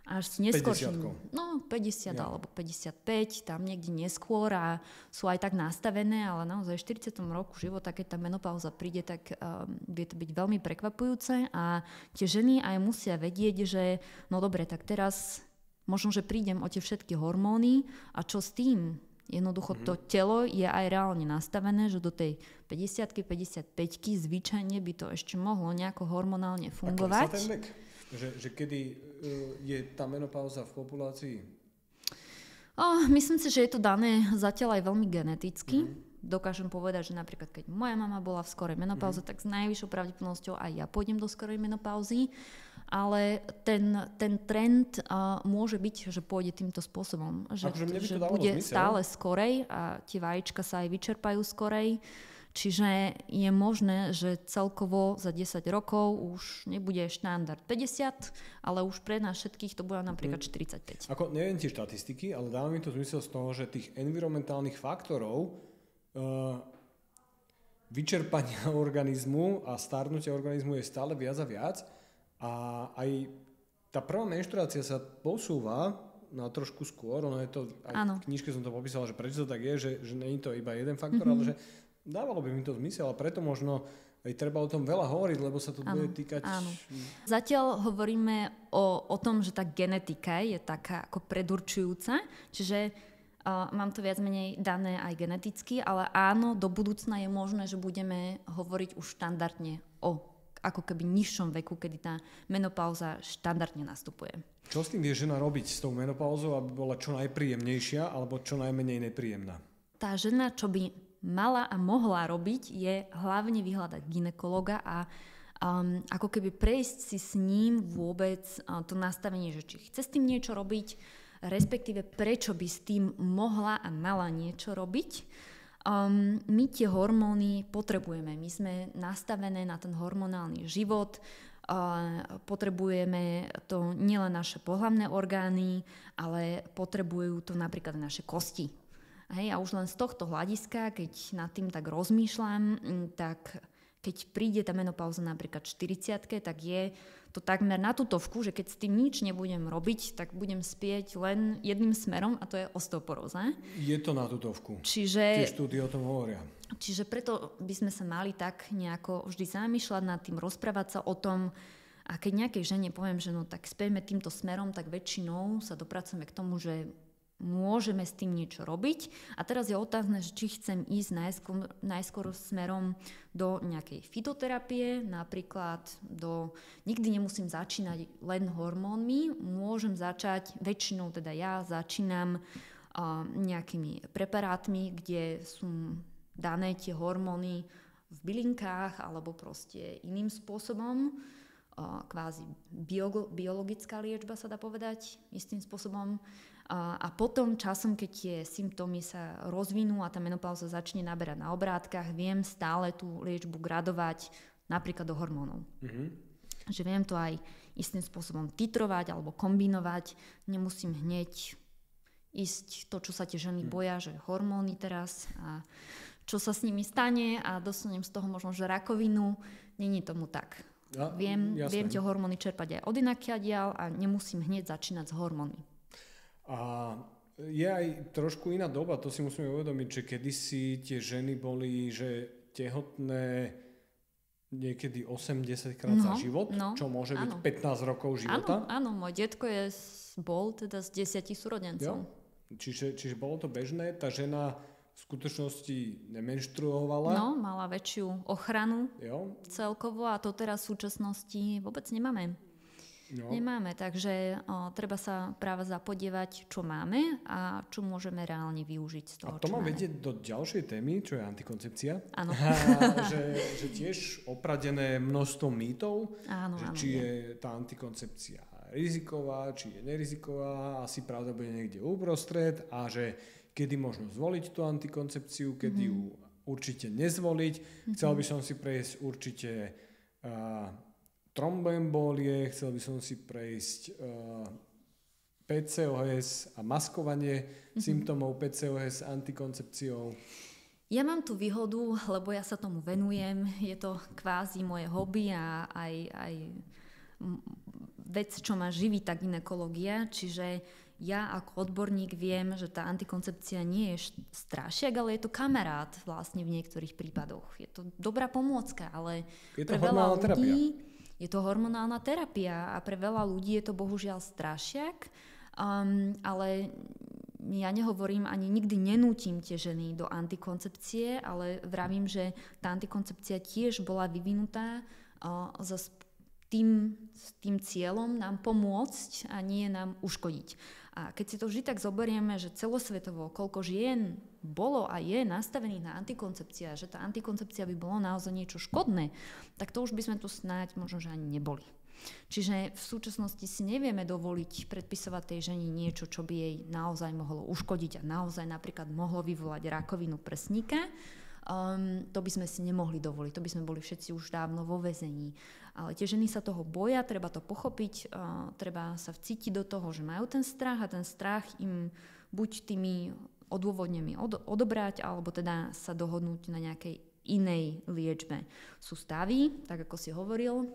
až s neskorším. 50-kou. No, 50 Ja. alebo 55, tam niekde neskôr a sú aj tak nastavené, ale naozaj v 40. roku života, keď tá menopauza príde, tak um, vie to byť veľmi prekvapujúce a tie ženy aj musia vedieť, že no dobre, tak teraz možno, že prídem o tie všetky hormóny a čo s tým? Jednoducho to telo je aj reálne nastavené, že do tej 50 55 zvyčajne by to ešte mohlo nejako hormonálne A fungovať. ten vek? Že, že kedy uh, je tá menopauza v populácii? Oh, myslím si, že je to dané zatiaľ aj veľmi geneticky. Mm-hmm. Dokážem povedať, že napríklad keď moja mama bola v skorej menopauze, mm-hmm. tak s najvyššou pravdepodobnosťou aj ja pôjdem do skorej menopauzy. Ale ten, ten trend uh, môže byť, že pôjde týmto spôsobom. Že, Akože mne by to že bude zmysel. stále skorej a tie vajíčka sa aj vyčerpajú skorej. Čiže je možné, že celkovo za 10 rokov už nebude štandard 50, ale už pre nás všetkých to bude napríklad 45. Ako, neviem tie štatistiky, ale dáva mi to zmysel z toho, že tých environmentálnych faktorov uh, vyčerpania (laughs) organizmu a starnutia organizmu je stále viac a viac a aj tá prvá menštruácia sa posúva na trošku skôr, ono je to, aj Áno. v knižke som to popísal, že prečo to tak je, že, že je to iba jeden faktor, mm-hmm. ale že dávalo by mi to zmysel a preto možno aj treba o tom veľa hovoriť, lebo sa to Áno, bude týkať... áno. Zatiaľ hovoríme o, o tom, že tá genetika je taká ako predurčujúca, čiže uh, mám to viac menej dané aj geneticky, ale áno, do budúcna je možné, že budeme hovoriť už štandardne o ako keby nižšom veku, kedy tá menopauza štandardne nastupuje. Čo s tým vie žena robiť s tou menopauzou, aby bola čo najpríjemnejšia alebo čo najmenej nepríjemná? Tá žena, čo by mala a mohla robiť, je hlavne vyhľadať ginekologa a um, ako keby prejsť si s ním vôbec uh, to nastavenie, že či chce s tým niečo robiť, respektíve prečo by s tým mohla a mala niečo robiť. Um, my tie hormóny potrebujeme. My sme nastavené na ten hormonálny život, uh, potrebujeme to nielen naše pohlavné orgány, ale potrebujú to napríklad naše kosti. Hej, a už len z tohto hľadiska, keď nad tým tak rozmýšľam, tak keď príde tá menopauza napríklad 40 tak je to takmer na tutovku, že keď s tým nič nebudem robiť, tak budem spieť len jedným smerom a to je osteoporóza. Je to na tutovku. Čiže, Tie štúdie o tom hovoria. Čiže preto by sme sa mali tak nejako vždy zamýšľať nad tým, rozprávať sa o tom, a keď nejakej žene poviem, že no tak spieme týmto smerom, tak väčšinou sa dopracujeme k tomu, že môžeme s tým niečo robiť. A teraz je otázne, či chcem ísť najskôr, najskôr smerom do nejakej fitoterapie, napríklad do... Nikdy nemusím začínať len hormónmi, môžem začať, väčšinou teda ja začínam uh, nejakými preparátmi, kde sú dané tie hormóny v bylinkách alebo proste iným spôsobom kvázi biologická liečba sa dá povedať istým spôsobom. A, a potom časom, keď tie symptómy sa rozvinú a tá menopauza začne naberať na obrátkach, viem stále tú liečbu gradovať napríklad do hormónov. Mm-hmm. Že viem to aj istým spôsobom titrovať alebo kombinovať. Nemusím hneď ísť to, čo sa tie ženy mhm. boja, že hormóny teraz a čo sa s nimi stane a dostanem z toho možno, že rakovinu. Není tomu tak. Ja, viem, viem tie hormóny čerpať aj od inakiaľ a nemusím hneď začínať s hormónmi. A je aj trošku iná doba, to si musíme uvedomiť, že kedysi tie ženy boli, že tehotné niekedy 80 krát no, za život, no, čo môže áno. byť 15 rokov života. Áno, áno, môj detko je, bol teda z desiatich súrodencov. Čiže, čiže bolo to bežné, tá žena v skutočnosti nemenštruovala. No, mala väčšiu ochranu jo. celkovo a to teraz v súčasnosti vôbec nemáme. No. Nemáme, takže o, treba sa práve zapodievať, čo máme a čo môžeme reálne využiť z toho, A to má vedieť do ďalšej témy, čo je antikoncepcia. Áno. že, že tiež opradené množstvo mýtov, áno, že áno, či je. je tá antikoncepcia riziková, či je neriziková, asi pravda bude niekde uprostred a že kedy možno zvoliť tú antikoncepciu, kedy mm-hmm. ju určite nezvoliť. Mm-hmm. Chcel by som si prejsť určite uh, tromboembolie, chcel by som si prejsť eh, PCOS a maskovanie mm-hmm. symptómov PCOS antikoncepciou. Ja mám tú výhodu, lebo ja sa tomu venujem. Je to kvázi moje hobby a aj, aj vec, čo ma živí, tá ginekológia. Čiže ja ako odborník viem, že tá antikoncepcia nie je strašiak, ale je to kamarát vlastne v niektorých prípadoch. Je to dobrá pomôcka, ale je to pre veľa ľudí... Terapia je to hormonálna terapia a pre veľa ľudí je to bohužiaľ strašiak, um, ale ja nehovorím ani nikdy nenútim tie ženy do antikoncepcie, ale vravím, že tá antikoncepcia tiež bola vyvinutá uh, za tým, s tým cieľom nám pomôcť a nie nám uškodiť. A keď si to vždy tak zoberieme, že celosvetovo koľko žien bolo a je nastavených na antikoncepcia, že tá antikoncepcia by bolo naozaj niečo škodné, tak to už by sme tu snáď možno, že ani neboli. Čiže v súčasnosti si nevieme dovoliť predpisovať tej ženi niečo, čo by jej naozaj mohlo uškodiť a naozaj napríklad mohlo vyvolať rakovinu prsníka. Um, to by sme si nemohli dovoliť, to by sme boli všetci už dávno vo väzení. Ale tie ženy sa toho boja, treba to pochopiť, treba sa vcítiť do toho, že majú ten strach a ten strach im buď tými odôvodnemi od, odobrať, alebo teda sa dohodnúť na nejakej inej liečbe. Sú stavy, tak ako si hovoril,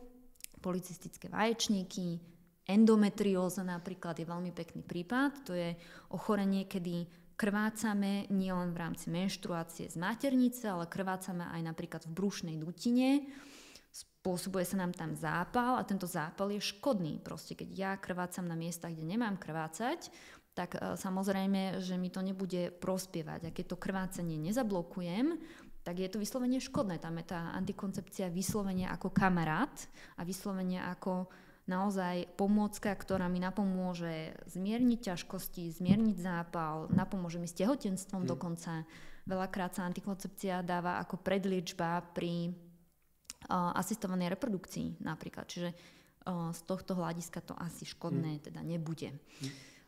policistické vaječníky, endometrióza napríklad je veľmi pekný prípad. To je ochorenie, kedy krvácame nielen v rámci menštruácie z maternice, ale krvácame aj napríklad v brušnej dutine spôsobuje sa nám tam zápal a tento zápal je škodný. Proste keď ja krvácam na miestach, kde nemám krvácať, tak e, samozrejme, že mi to nebude prospievať. A keď to krvácanie nezablokujem, tak je to vyslovene škodné. Tam je tá antikoncepcia vyslovene ako kamarát a vyslovene ako naozaj pomôcka, ktorá mi napomôže zmierniť ťažkosti, zmierniť zápal, napomôže mi s tehotenstvom hmm. dokonca. Veľakrát sa antikoncepcia dáva ako predliečba pri asistovanej reprodukcii napríklad. Čiže uh, z tohto hľadiska to asi škodné hmm. teda nebude.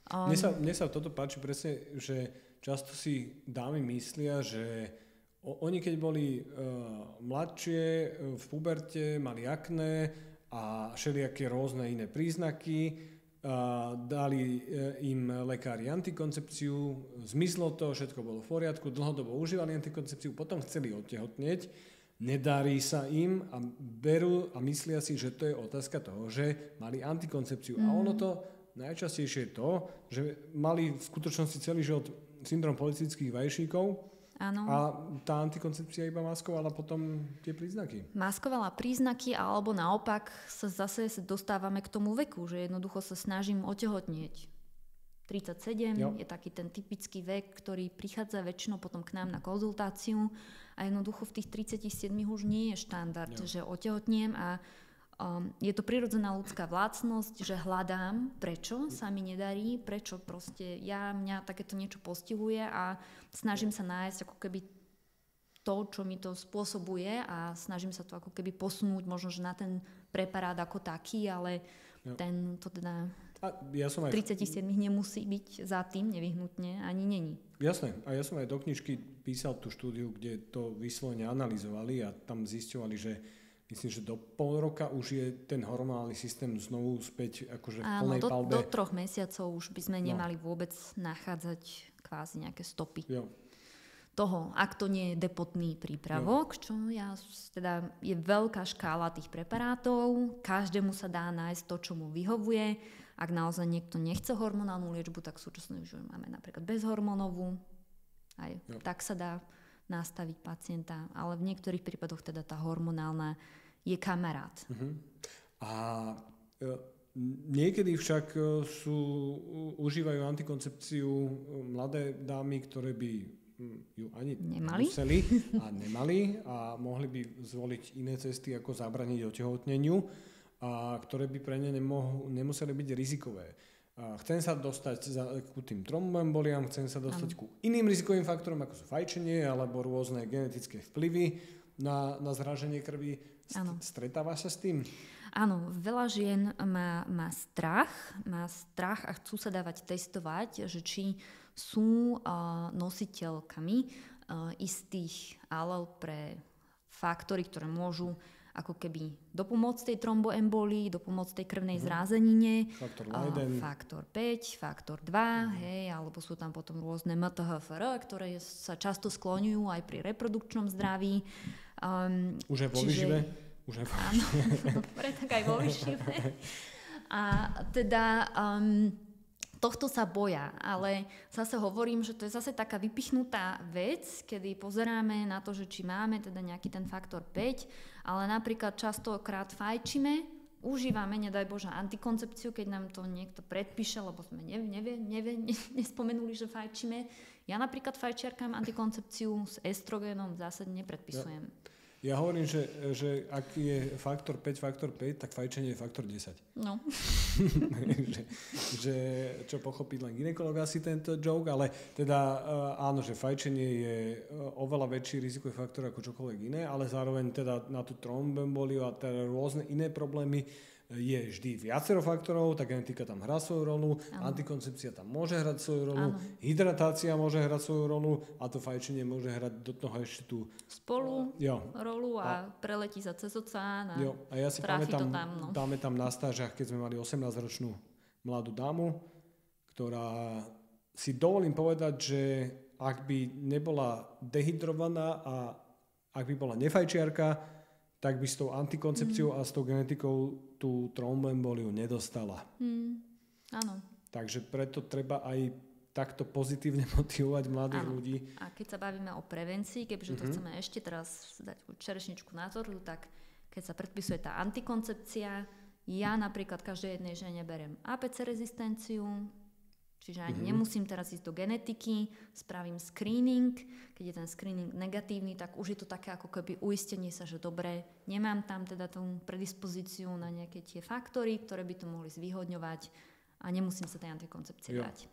Um, mne, sa, mne sa toto páči presne, že často si dámy myslia, že oni keď boli uh, mladšie, v puberte, mali akné a všelijaké rôzne iné príznaky, uh, dali uh, im lekári antikoncepciu, zmizlo to, všetko bolo v poriadku, dlhodobo užívali antikoncepciu, potom chceli odtehotnieť, nedarí sa im a berú a myslia si, že to je otázka toho, že mali antikoncepciu. Mm. A ono to najčastejšie je to, že mali v skutočnosti celý život syndrom politických vajšíkov, Áno. A tá antikoncepcia iba maskovala potom tie príznaky. Maskovala príznaky, alebo naopak sa zase dostávame k tomu veku, že jednoducho sa snažím otehotnieť. 37 jo. je taký ten typický vek, ktorý prichádza väčšinou potom k nám na konzultáciu a jednoducho v tých 37 už nie je štandard, jo. že otehotniem a Um, je to prirodzená ľudská vlácnosť, že hľadám, prečo sa mi nedarí, prečo proste ja, mňa takéto niečo postihuje a snažím sa nájsť ako keby to, čo mi to spôsobuje a snažím sa to ako keby posunúť možno, že na ten preparát ako taký, ale jo. ten to teda a ja som aj... 37 nemusí byť za tým nevyhnutne, ani není. Jasné. A ja som aj do knižky písal tú štúdiu, kde to vyslovene analyzovali a tam zisťovali, že Myslím, že do pol roka už je ten hormonálny systém znovu späť akože v plnej do, palbe. do troch mesiacov už by sme no. nemali no. vôbec nachádzať kvázi nejaké stopy. Jo. Toho, ak to nie je depotný prípravok, jo. čo ja, teda je veľká škála tých preparátov, každému sa dá nájsť to, čo mu vyhovuje. Ak naozaj niekto nechce hormonálnu liečbu, tak súčasne už máme napríklad bezhormonovú. Aj jo. tak sa dá nastaviť pacienta, ale v niektorých prípadoch teda tá hormonálna je kamarát. Uh-huh. A e, niekedy však e, sú, užívajú antikoncepciu e, mladé dámy, ktoré by hm, ju ani nemali. museli (laughs) a nemali a mohli by zvoliť iné cesty, ako zabraniť otehotneniu a ktoré by pre ne nemoh- nemuseli byť rizikové. Chcem sa dostať za, ku tým trombemboliám, chcem sa dostať ano. ku iným rizikovým faktorom, ako sú fajčenie alebo rôzne genetické vplyvy na, na zraženie krvi. St- stretáva sa s tým? Áno, veľa žien má, má strach, má strach a chcú sa dávať testovať, že či sú uh, nositeľkami uh, istých alel pre faktory, ktoré môžu ako keby dopomôcť tej tromboembolii, dopomôcť tej krvnej uh-huh. zrázenine. Faktor 1. Faktor 5, faktor 2, uh-huh. hej, alebo sú tam potom rôzne MTHFR, ktoré sa často skloňujú aj pri reprodukčnom zdraví. Um, Už aj vo čiže... výžive? Už aj vo Áno, (laughs) dobre, tak aj vo výžive. A teda... Um, tohto sa boja, ale zase hovorím, že to je zase taká vypichnutá vec, kedy pozeráme na to, že či máme teda nejaký ten faktor 5 ale napríklad častokrát fajčíme, užívame, nedaj Bože, antikoncepciu, keď nám to niekto predpíše, lebo sme nevie, nevie, nevie, nespomenuli, že fajčíme. Ja napríklad fajčiarkám antikoncepciu s estrogénom v zásade nepredpisujem. Ja. Ja hovorím, že, že ak je faktor 5, faktor 5, tak fajčenie je faktor 10. No. (laughs) že, že čo pochopiť len ginekolog asi tento joke, ale teda uh, áno, že fajčenie je uh, oveľa väčší rizikový faktor ako čokoľvek iné, ale zároveň teda na tú trombemboliu a teda rôzne iné problémy je vždy viacero faktorov, tá genetika tam hrá svoju rolu, ano. antikoncepcia tam môže hrať svoju rolu, ano. hydratácia môže hrať svoju rolu a to fajčenie môže hrať do toho ešte tú... Spolu jo. rolu a, a preletí sa cez oceán a, jo. a ja si pamätám, tam, no. dáme tam na stážach, keď sme mali 18-ročnú mladú dámu, ktorá si dovolím povedať, že ak by nebola dehydrovaná a ak by bola nefajčiarka, tak by s tou antikoncepciou mm. a s tou genetikou tú tromboemboliu nedostala. Mm. Áno. Takže preto treba aj takto pozitívne (laughs) motivovať mladých Áno. ľudí. A keď sa bavíme o prevencii, keďže mm-hmm. to mhm. chceme ešte teraz dať čerešničku na tortu, tak keď sa predpisuje tá antikoncepcia, ja napríklad každej jednej žene beriem APC rezistenciu, Čiže ani mm-hmm. nemusím teraz ísť do genetiky, spravím screening. Keď je ten screening negatívny, tak už je to také ako keby uistenie sa, že dobre, nemám tam teda tú predispozíciu na nejaké tie faktory, ktoré by to mohli zvýhodňovať a nemusím sa tej antikoncepcie jo. dať.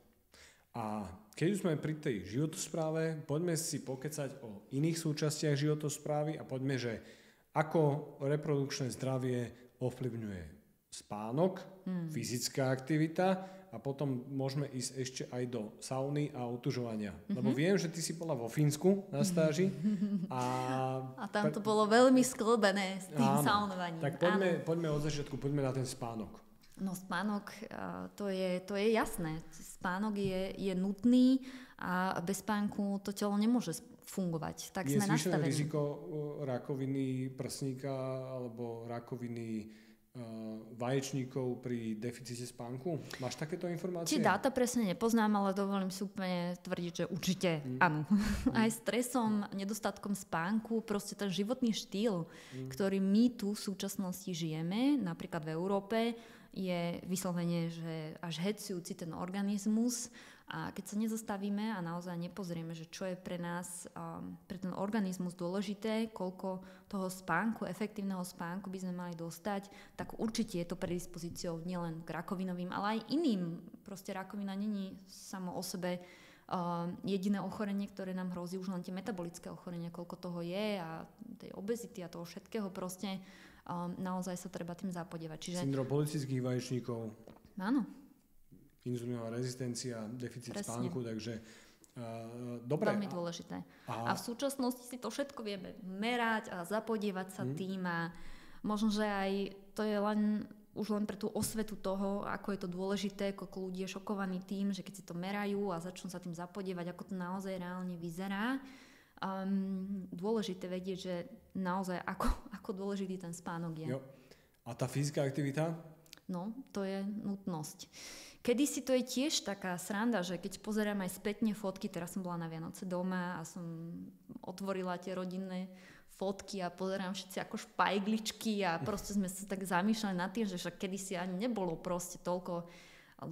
A keď už sme pri tej životospráve, poďme si pokecať o iných súčastiach životosprávy a poďme, že ako reprodukčné zdravie ovplyvňuje spánok, hmm. fyzická aktivita a potom môžeme ísť ešte aj do sauny a otužovania. Mm-hmm. Lebo viem, že ty si bola vo Fínsku na stáži. A, (laughs) a tam to bolo veľmi sklbené s tým áno, saunovaním. Tak poďme, poďme od začiatku, poďme na ten spánok. No spánok, to je, to je jasné. Spánok je, je nutný a bez spánku to telo nemôže fungovať. Tak je sme nastavení. riziko rakoviny prsníka alebo rakoviny vaječníkov pri deficite spánku? Máš takéto informácie? Či dáta presne nepoznám, ale dovolím si úplne tvrdiť, že určite mm. áno. Mm. Aj stresom, nedostatkom spánku, proste ten životný štýl, mm. ktorý my tu v súčasnosti žijeme, napríklad v Európe, je vyslovene, že až hecujúci ten organizmus a keď sa nezastavíme a naozaj nepozrieme, že čo je pre nás, um, pre ten organizmus dôležité, koľko toho spánku, efektívneho spánku by sme mali dostať, tak určite je to predispozíciou nielen k rakovinovým, ale aj iným. Proste rakovina není samo o sebe uh, jediné ochorenie, ktoré nám hrozí, už len tie metabolické ochorenia, koľko toho je a tej obezity a toho všetkého proste um, naozaj sa treba tým zapodievať. Čiže... Syndrom politických vaječníkov. Áno, inzulínová rezistencia, deficit Presne. spánku, takže uh, dobre. Veľmi dôležité. A... a v súčasnosti si to všetko vieme merať a zapodievať sa hmm. tým a možno, že aj to je len už len pre tú osvetu toho, ako je to dôležité, koľko ľudí je šokovaní tým, že keď si to merajú a začnú sa tým zapodievať, ako to naozaj reálne vyzerá. Um, dôležité vedieť, že naozaj ako, (laughs) ako dôležitý ten spánok je. Jo. A tá fyzická aktivita? No, to je nutnosť. Kedy si to je tiež taká sranda, že keď pozerám aj spätne fotky, teraz som bola na Vianoce doma a som otvorila tie rodinné fotky a pozerám všetci ako špajgličky a proste sme sa tak zamýšľali nad tým, že však kedysi ani nebolo proste toľko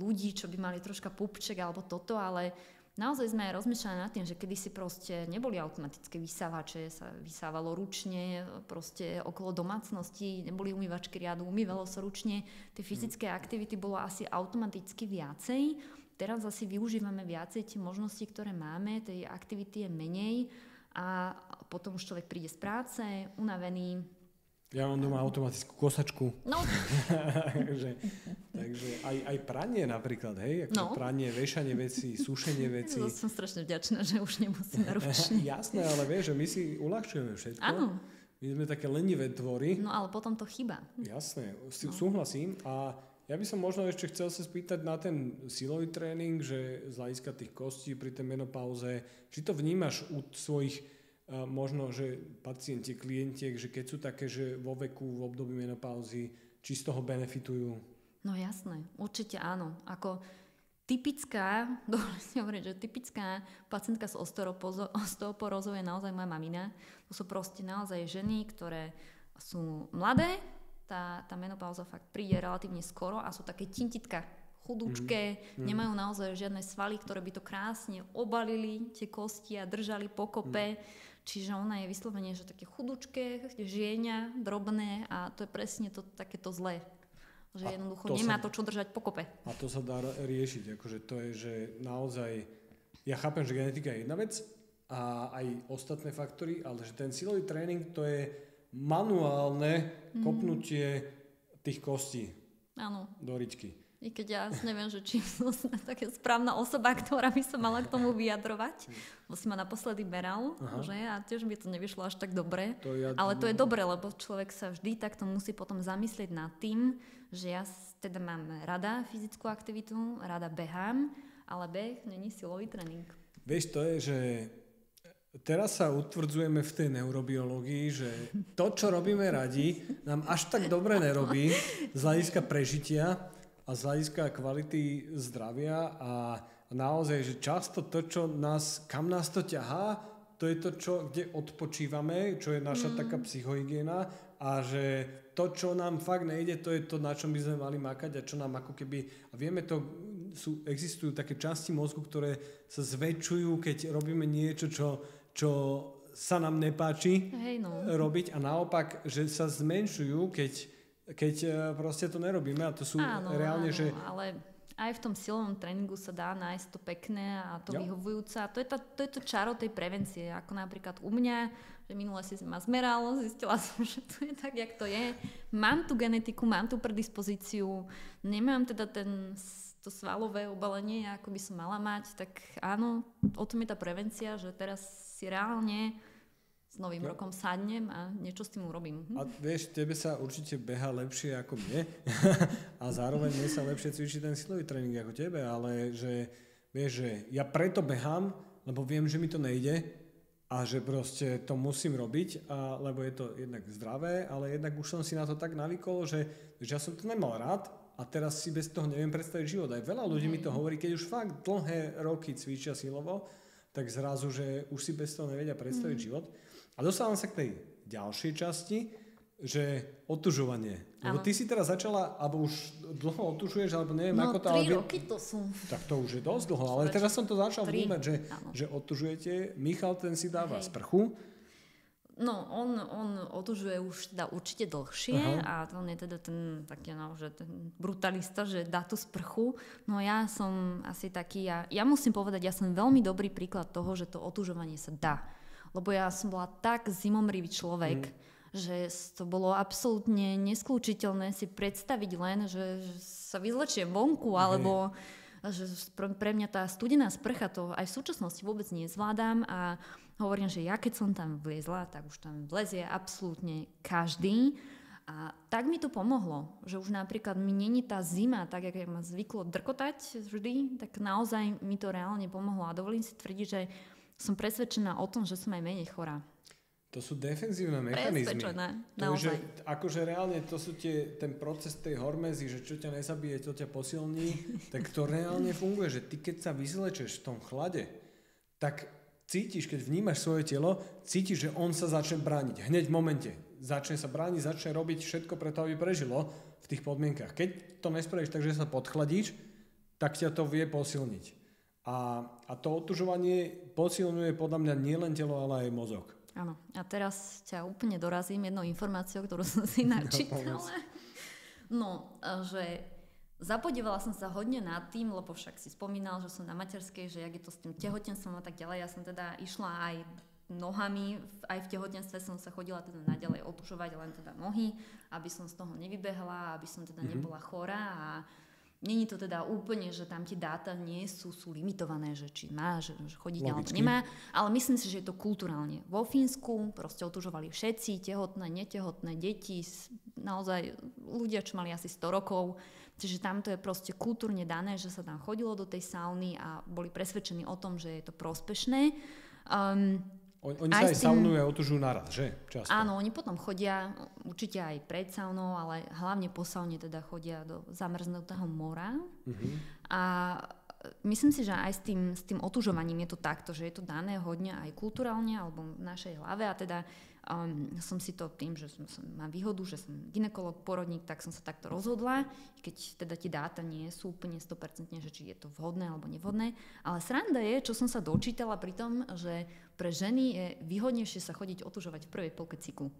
ľudí, čo by mali troška pupček alebo toto, ale naozaj sme aj rozmýšľali nad tým, že kedysi proste neboli automatické vysávače, sa vysávalo ručne, proste okolo domácnosti, neboli umývačky riadu, umývalo sa ručne, tie fyzické aktivity bolo asi automaticky viacej. Teraz asi využívame viacej tie možnosti, ktoré máme, tej aktivity je menej a potom už človek príde z práce, unavený, ja mám doma automatickú kosačku. No. (laughs) takže takže aj, aj pranie napríklad, hej? Ako no. Pranie, vešanie veci, (laughs) sušenie veci. Ja som strašne vďačná, že už nemusíme (laughs) ručne. Jasné, ale vieš, že my si uľahčujeme všetko. Áno. My sme také lenivé tvory. No ale potom to chyba. Jasné, no. súhlasím. A ja by som možno ešte chcel sa spýtať na ten silový tréning, že z hľadiska tých kostí pri tej menopauze, či to vnímaš u svojich možno, že pacienti, klientiek, že keď sú také, že vo veku, v období menopauzy, či z toho benefitujú? No jasné, určite áno. Ako typická, (laughs) dovolím si hovoriť, že typická pacientka s osteoporózou je naozaj moja mamina. To sú proste naozaj ženy, ktoré sú mladé, tá, tá menopauza fakt príde relatívne skoro a sú také tintitka chudúčké, mm. nemajú naozaj žiadne svaly, ktoré by to krásne obalili, tie kosti a držali pokope. Mm. Čiže ona je vyslovene, že také chudúčké, žienia, drobné a to je presne to takéto zlé. Že a jednoducho to nemá sa, to čo držať pokope. A to sa dá riešiť, akože to je, že naozaj, ja chápem, že genetika je jedna vec a aj ostatné faktory, ale že ten silový tréning to je manuálne mm. kopnutie tých kostí Áno. do ričky. I keď ja neviem, že či som (laughs) taká správna osoba, ktorá by sa mala k tomu vyjadrovať. Lebo si ma naposledy meral, Aha. že a tiež by to nevyšlo až tak dobre. To ja... Ale to je dobre, lebo človek sa vždy takto musí potom zamyslieť nad tým, že ja teda mám rada fyzickú aktivitu, rada behám, ale beh není silový tréning. Vieš, to je, že teraz sa utvrdzujeme v tej neurobiológii, že to, čo robíme radi, nám až tak dobre nerobí z hľadiska prežitia a z hľadiska kvality zdravia a naozaj, že často to, čo nás, kam nás to ťahá, to je to, čo, kde odpočívame, čo je naša mm. taká psychohygiena a že to, čo nám fakt nejde, to je to, na čom by sme mali makať a čo nám ako keby, a vieme to sú, existujú také časti mozgu, ktoré sa zväčšujú, keď robíme niečo, čo, čo sa nám nepáči Hej, no. robiť a naopak, že sa zmenšujú, keď, keď e, proste to nerobíme a to sú áno, reálne, áno, že... ale aj v tom silovom tréningu sa dá nájsť to pekné a to Jo. vyhovujúce. A to je, to, to je to čaro tej prevencie. Ako napríklad u mňa, že minule si ma zmeral, zistila (laughs) som, že to je tak, jak to je. Mám tú genetiku, mám tú predispozíciu, nemám teda ten, to svalové obalenie, ako by som mala mať, tak áno, o tom je tá prevencia, že teraz si reálne s novým Jo. rokom sadnem a niečo s tým urobím. A vieš, tebe sa určite beha lepšie ako mne (laughs) a zároveň mne sa lepšie cvičí ten silový tréning ako tebe, ale že vieš, že ja preto behám, lebo viem, že mi to nejde a že proste to musím robiť, a, lebo je to jednak zdravé, ale jednak už som si na to tak navykol, že, že ja som to nemal rád a teraz si bez toho neviem predstaviť život. Aj veľa ľudí mi to hovorí, keď už fakt dlhé roky cvičia silovo, tak zrazu, že už si bez toho nevedia predstaviť život. A dostávam sa k tej ďalšej časti, že otužovanie. Lebo ty si teraz začala, alebo už dlho otužuješ, alebo neviem, No, ako to... tri ale... roky to sú. Tak to už je dosť dlho, ale teraz som to začal tri, vnímať, že, áno. že otužujete. Michal ten si dáva Hej. sprchu. No, on, on otužuje už teda určite dlhšie Aha. a on je teda ten taký, no, že ten brutalista, že dá tú sprchu. No ja som asi taký, ja, ja musím povedať, ja som veľmi dobrý príklad toho, že to otužovanie sa dá. Lebo ja som bola tak zimomrivý človek, že to bolo absolútne neskľúčiteľné si predstaviť len, že, že sa vyzlečiem vonku, alebo že pre, pre mňa tá studená sprcha to aj v súčasnosti vôbec nezvládam a hovorím, že ja keď som tam vliezla, tak už tam vlezie absolútne každý. A tak mi to pomohlo, že už napríklad mi není tá zima, tak jak ma zvyklo drkotať vždy, tak naozaj mi to reálne pomohlo. A dovolím si tvrdiť, že som presvedčená o tom, že som aj menej chorá. To sú defenzívne mechanizmy. To že, akože reálne to sú tie, ten proces tej hormézy, že čo ťa nezabije, to ťa posilní, (laughs) tak to reálne funguje, že ty keď sa vyzlečeš v tom chlade, tak cítiš, keď vnímaš svoje telo, cítiš, že on sa začne brániť. Hneď v momente. Začne sa brániť, začne robiť všetko preto, aby prežilo v tých podmienkach. Keď to nespravíš tak, že sa podchladíš, tak ťa to vie posilniť. A, a to otužovanie posilňuje podľa mňa nielen telo, ale aj mozog. Áno. A teraz ťa úplne dorazím jednou informáciou, ktorú som si (laughs) načítala. No, a že zapodívala som sa hodne nad tým, lebo však si spomínal, že som na materskej, že jak je to s tým tehotenstvom a tak ďalej. Ja som teda išla aj nohami, aj v tehotenstve som sa chodila teda naďalej otužovať len teda nohy, aby som z toho nevybehla, aby som teda nebola chorá a Není to teda úplne, že tam tie dáta nie sú, sú limitované, že či má, že, že chodiť alebo nemá, ale myslím si, že je to kulturálne. Vo Fínsku proste otužovali všetci, tehotné, netehotné, deti, naozaj ľudia, čo mali asi 100 rokov. Čiže tam to je proste kultúrne dané, že sa tam chodilo do tej sauny a boli presvedčení o tom, že je to prospešné. Um, Oni, oni Aj sa aj tým- saunujú a otužujú naraz, že? Často. Áno, oni potom chodia určite aj pred saunou, ale hlavne po saune teda chodia do zamrznutého mora. Mhm. A myslím si, že aj s tým, s tým otužovaním je to takto, že je to dané hodne aj kulturálne alebo v našej hlave a teda um, som si to tým, že som, som, mám výhodu, že som ginekolog, porodník, tak som sa takto rozhodla, keď teda tie dáta nie sú úplne 100% že či je to vhodné alebo nevhodné. Ale sranda je, čo som sa dočítala pri tom, že pre ženy je výhodnejšie sa chodiť otužovať v prvej polke cyklu.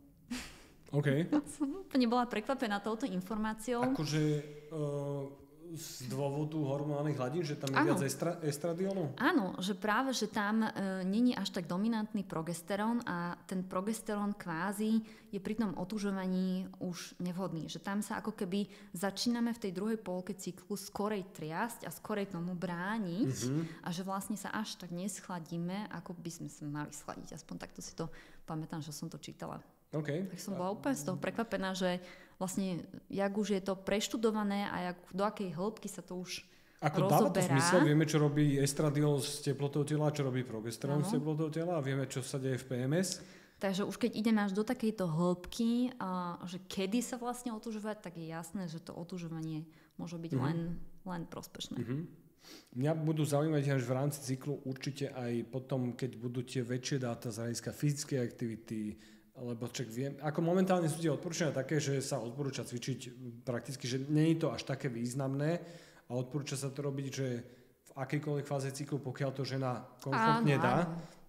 OK. (laughs) Som úplne bola prekvapená touto informáciou. Akože uh, z dôvodu hormonálnych hladín, že tam je Áno. viac estra, estradiolu? Áno, že práve, že tam e, není až tak dominantný progesterón a ten progesterón kvázi je pri tom otužovaní už nevhodný. Že tam sa ako keby začíname v tej druhej polke cyklu skorej triasť a skorej tomu brániť a že vlastne sa až tak neschladíme, ako by sme sa mali schladiť. Aspoň takto si to pamätám, že som to čítala. OK. Tak som bola úplne z toho prekvapená, že vlastne jak už je to preštudované a jak, do akej hĺbky sa to už Ako dáva to rozoberá. zmysel, vieme, čo robí estradiol s teplotou tela, čo robí progesterón s Áno. teplotou tela a vieme, čo sa deje v PMS. Takže už keď ideme až do takejto hĺbky, a že kedy sa vlastne otužovať, tak je jasné, že to otužovanie môže byť Mhm. len, len prospešné. Mňa budú zaujímať až v rámci cyklu určite aj potom, keď budú tie väčšie dáta z hľadiska fyzickej aktivity, lebo čak viem, ako momentálne sú tie odporúčania také, že sa odporúča cvičiť prakticky, že nie je to až také významné, a odporúča sa to robiť, že v akejkoľvek fáze cyklu, pokiaľ to žena komfortne Áno, dá. áno.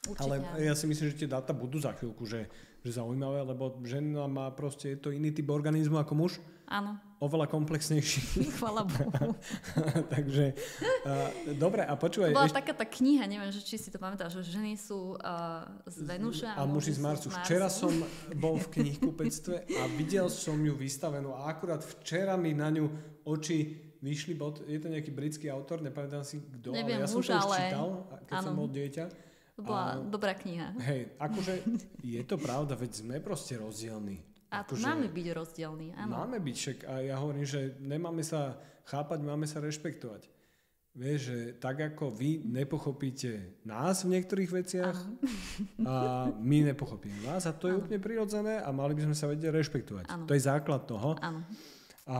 Určite Ale ja si myslím, že tie dáta budú za chvíľku, že, že zaujímavé, lebo žena má proste, je to iný typ organizmu ako muž, Áno, oveľa komplexnejší. (laughs) chvala Bohu. (laughs) Takže, uh, dobre, a počúvaj, Bola ešte, taká tá kniha, neviem, že či si to pamätáš, že ženy sú uh, z Venuša a muži z Marsu. Včera som bol v knihkupectve a videl som ju vystavenú a akurát včera mi na ňu oči vyšli, bol, to- je to nejaký britský autor, nepamätám si kto, Neviem ale ja som už, to už ale- čítal, keď som áno. bol dieťa. To bola A- dobrá kniha. Hej, (laughs) akože je to pravda, veď sme proste rozdielni. A Akože máme byť rozdielní, áno. Máme byť, však a ja hovorím, že nemáme sa chápať, máme sa rešpektovať. Vieš, že tak ako vy nepochopíte nás v niektorých veciach (laughs) a my nepochopíme vás a to je úplne prirodzené a mali by sme sa vedieť rešpektovať. Áno. To je základ toho. A,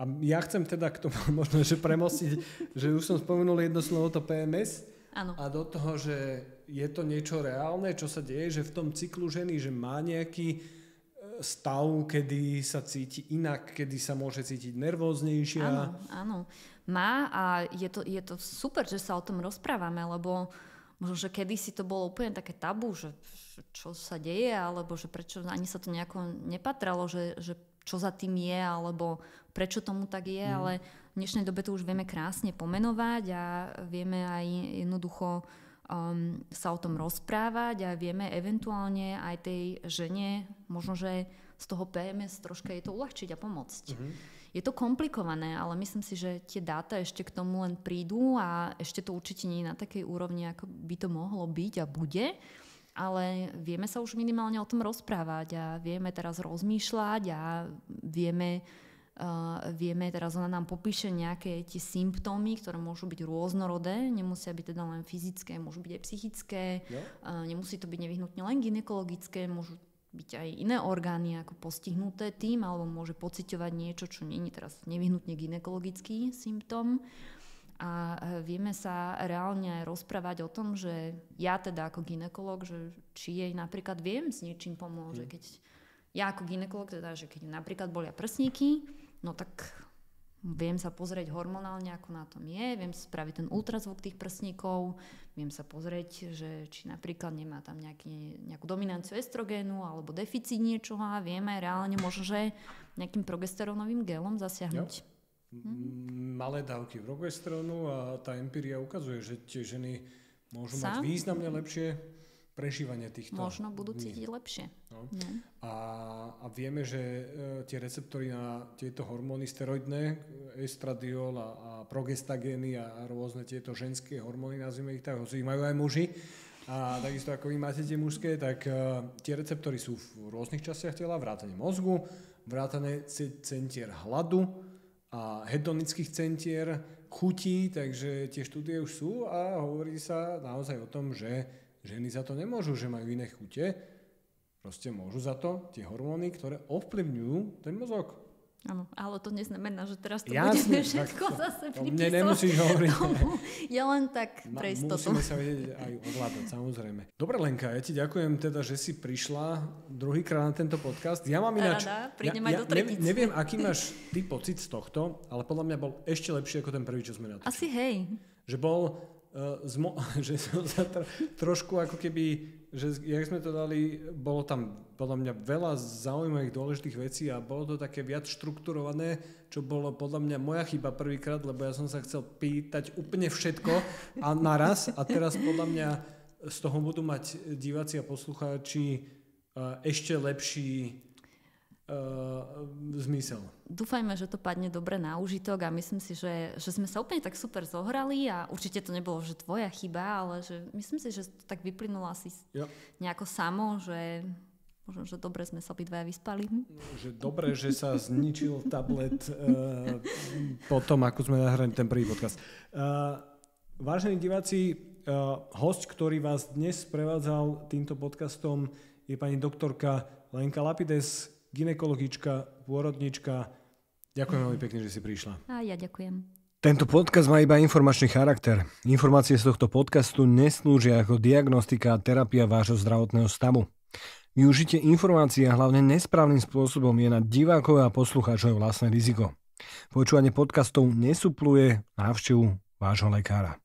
a ja chcem teda k tomu (laughs) možno, že premostiť, že už som spomenul jedno slovo, to PMS, Áno. a do toho, že je to niečo reálne, čo sa deje, že v tom cyklu ženy, že má nejaký e, stav, kedy sa cíti inak, kedy sa môže cítiť nervóznejšia. Áno, áno. Má a je to, je to super, že sa o tom rozprávame, lebo možno, že kedysi to bolo úplne také tabu, že že čo sa deje, alebo že prečo ani sa to nejako nepatralo, že, že čo za tým je, alebo prečo tomu tak je, Mhm. ale v dnešnej dobe to už vieme krásne pomenovať a vieme aj jednoducho um, sa o tom rozprávať a vieme eventuálne aj tej žene možno, že z toho PMS troška je to uľahčiť a pomôcť. Mhm. Je to komplikované, ale myslím si, že tie dáta ešte k tomu len prídu a ešte to určite nie je na takej úrovni, ako by to mohlo byť a bude. Ale vieme sa už minimálne o tom rozprávať a vieme teraz rozmýšľať a vieme, uh, vieme teraz ona nám popíše nejaké tie symptómy, ktoré môžu byť rôznorodé, nemusia byť teda len fyzické, môžu byť aj psychické, Jo? uh, nemusí to byť nevyhnutne len ginekologické, môžu byť aj iné orgány ako postihnuté tým, alebo môže pociťovať niečo, čo nie je teraz nevyhnutne ginekologický symptóm. A e, vieme sa reálne aj rozprávať o tom, že ja teda ako ginekolog, že či jej napríklad viem s niečím pomôcť. Že Keď ja ako ginekolog, teda, že keď napríklad bolia prsníky, no tak viem sa pozrieť hormonálne, ako na tom je, viem spraviť ten ultrazvuk tých prsníkov, viem sa pozrieť, že či napríklad nemá tam nejaký, nejakú dominanciu estrogénu alebo deficit niečoho a vieme reálne možno, že nejakým progesterónovým gelom zasiahnuť. Mm, Malé dávky progesterónu a tá empiria ukazuje, že tie ženy môžu Sa? mať významne lepšie prežívanie týchto Možno budú dní. cítiť lepšie. No. No. A, a vieme, že e, tie receptory na tieto hormóny steroidné, estradiol a, a progestagény a, a rôzne tieto ženské hormóny, nazvime ich tak, hoci ich majú aj muži, a takisto ako vy máte tie mužské, tak uh, tie receptory sú v rôznych častiach tela, vrátane mozgu, vrátane ce- centier hladu a hedonických centier chutí, takže tie štúdie už sú a hovorí sa naozaj o tom, že ženy za to nemôžu, že majú iné chute, Proste môžu za to tie hormóny, ktoré ovplyvňujú ten mozog. Áno, ale to neznamená, že teraz to Jasne, budeme všetko to- zase to mne pripisovať nemusíš hovoriť. tomu. Ja len tak pre istotu. Musíme sa vedieť aj ovládať, samozrejme. Dobre, Lenka, ja ti ďakujem teda, že si prišla druhýkrát na tento podcast. Ja mám ináč... Rada, prídem ja, aj ja do tretice. neviem, neviem, aký máš ty pocit z tohto, ale podľa mňa bol ešte lepší ako ten prvý, čo sme natočili. Asi hej. Že bol... Uh, zmo- (laughs) že som sa tro- trošku ako keby, že jak sme to dali, bolo tam podľa mňa veľa zaujímavých dôležitých vecí a bolo to také viac štrukturované, čo bolo podľa mňa moja chyba prvýkrát, lebo ja som sa chcel pýtať úplne všetko a naraz. A teraz podľa mňa z toho budú mať diváci a poslucháči uh, ešte lepší uh, zmysel. Dúfajme, že to padne dobre na užitok a myslím si, že, že sme sa úplne tak super zohrali a určite to nebolo, že tvoja chyba, ale že myslím si, že to tak vyplynulo asi Jo. nejako samo, že možno, že dobre sme sa obidvaja vyspali. že dobre, že sa zničil tablet uh, po tom, ako sme nahrali ten prvý podcast. Uh, vážení diváci, uh, host, ktorý vás dnes prevádzal týmto podcastom, je pani doktorka Lenka Lapides, ginekologička, pôrodnička. Ďakujem veľmi pekne, že si prišla. A ja ďakujem. Tento podcast má iba informačný charakter. Informácie z tohto podcastu neslúžia ako diagnostika a terapia vášho zdravotného stavu. Využitie informácií a hlavne nesprávnym spôsobom je na divákov a poslucháčov vlastné riziko. Počúvanie podcastov nesupluje návštevu vášho lekára.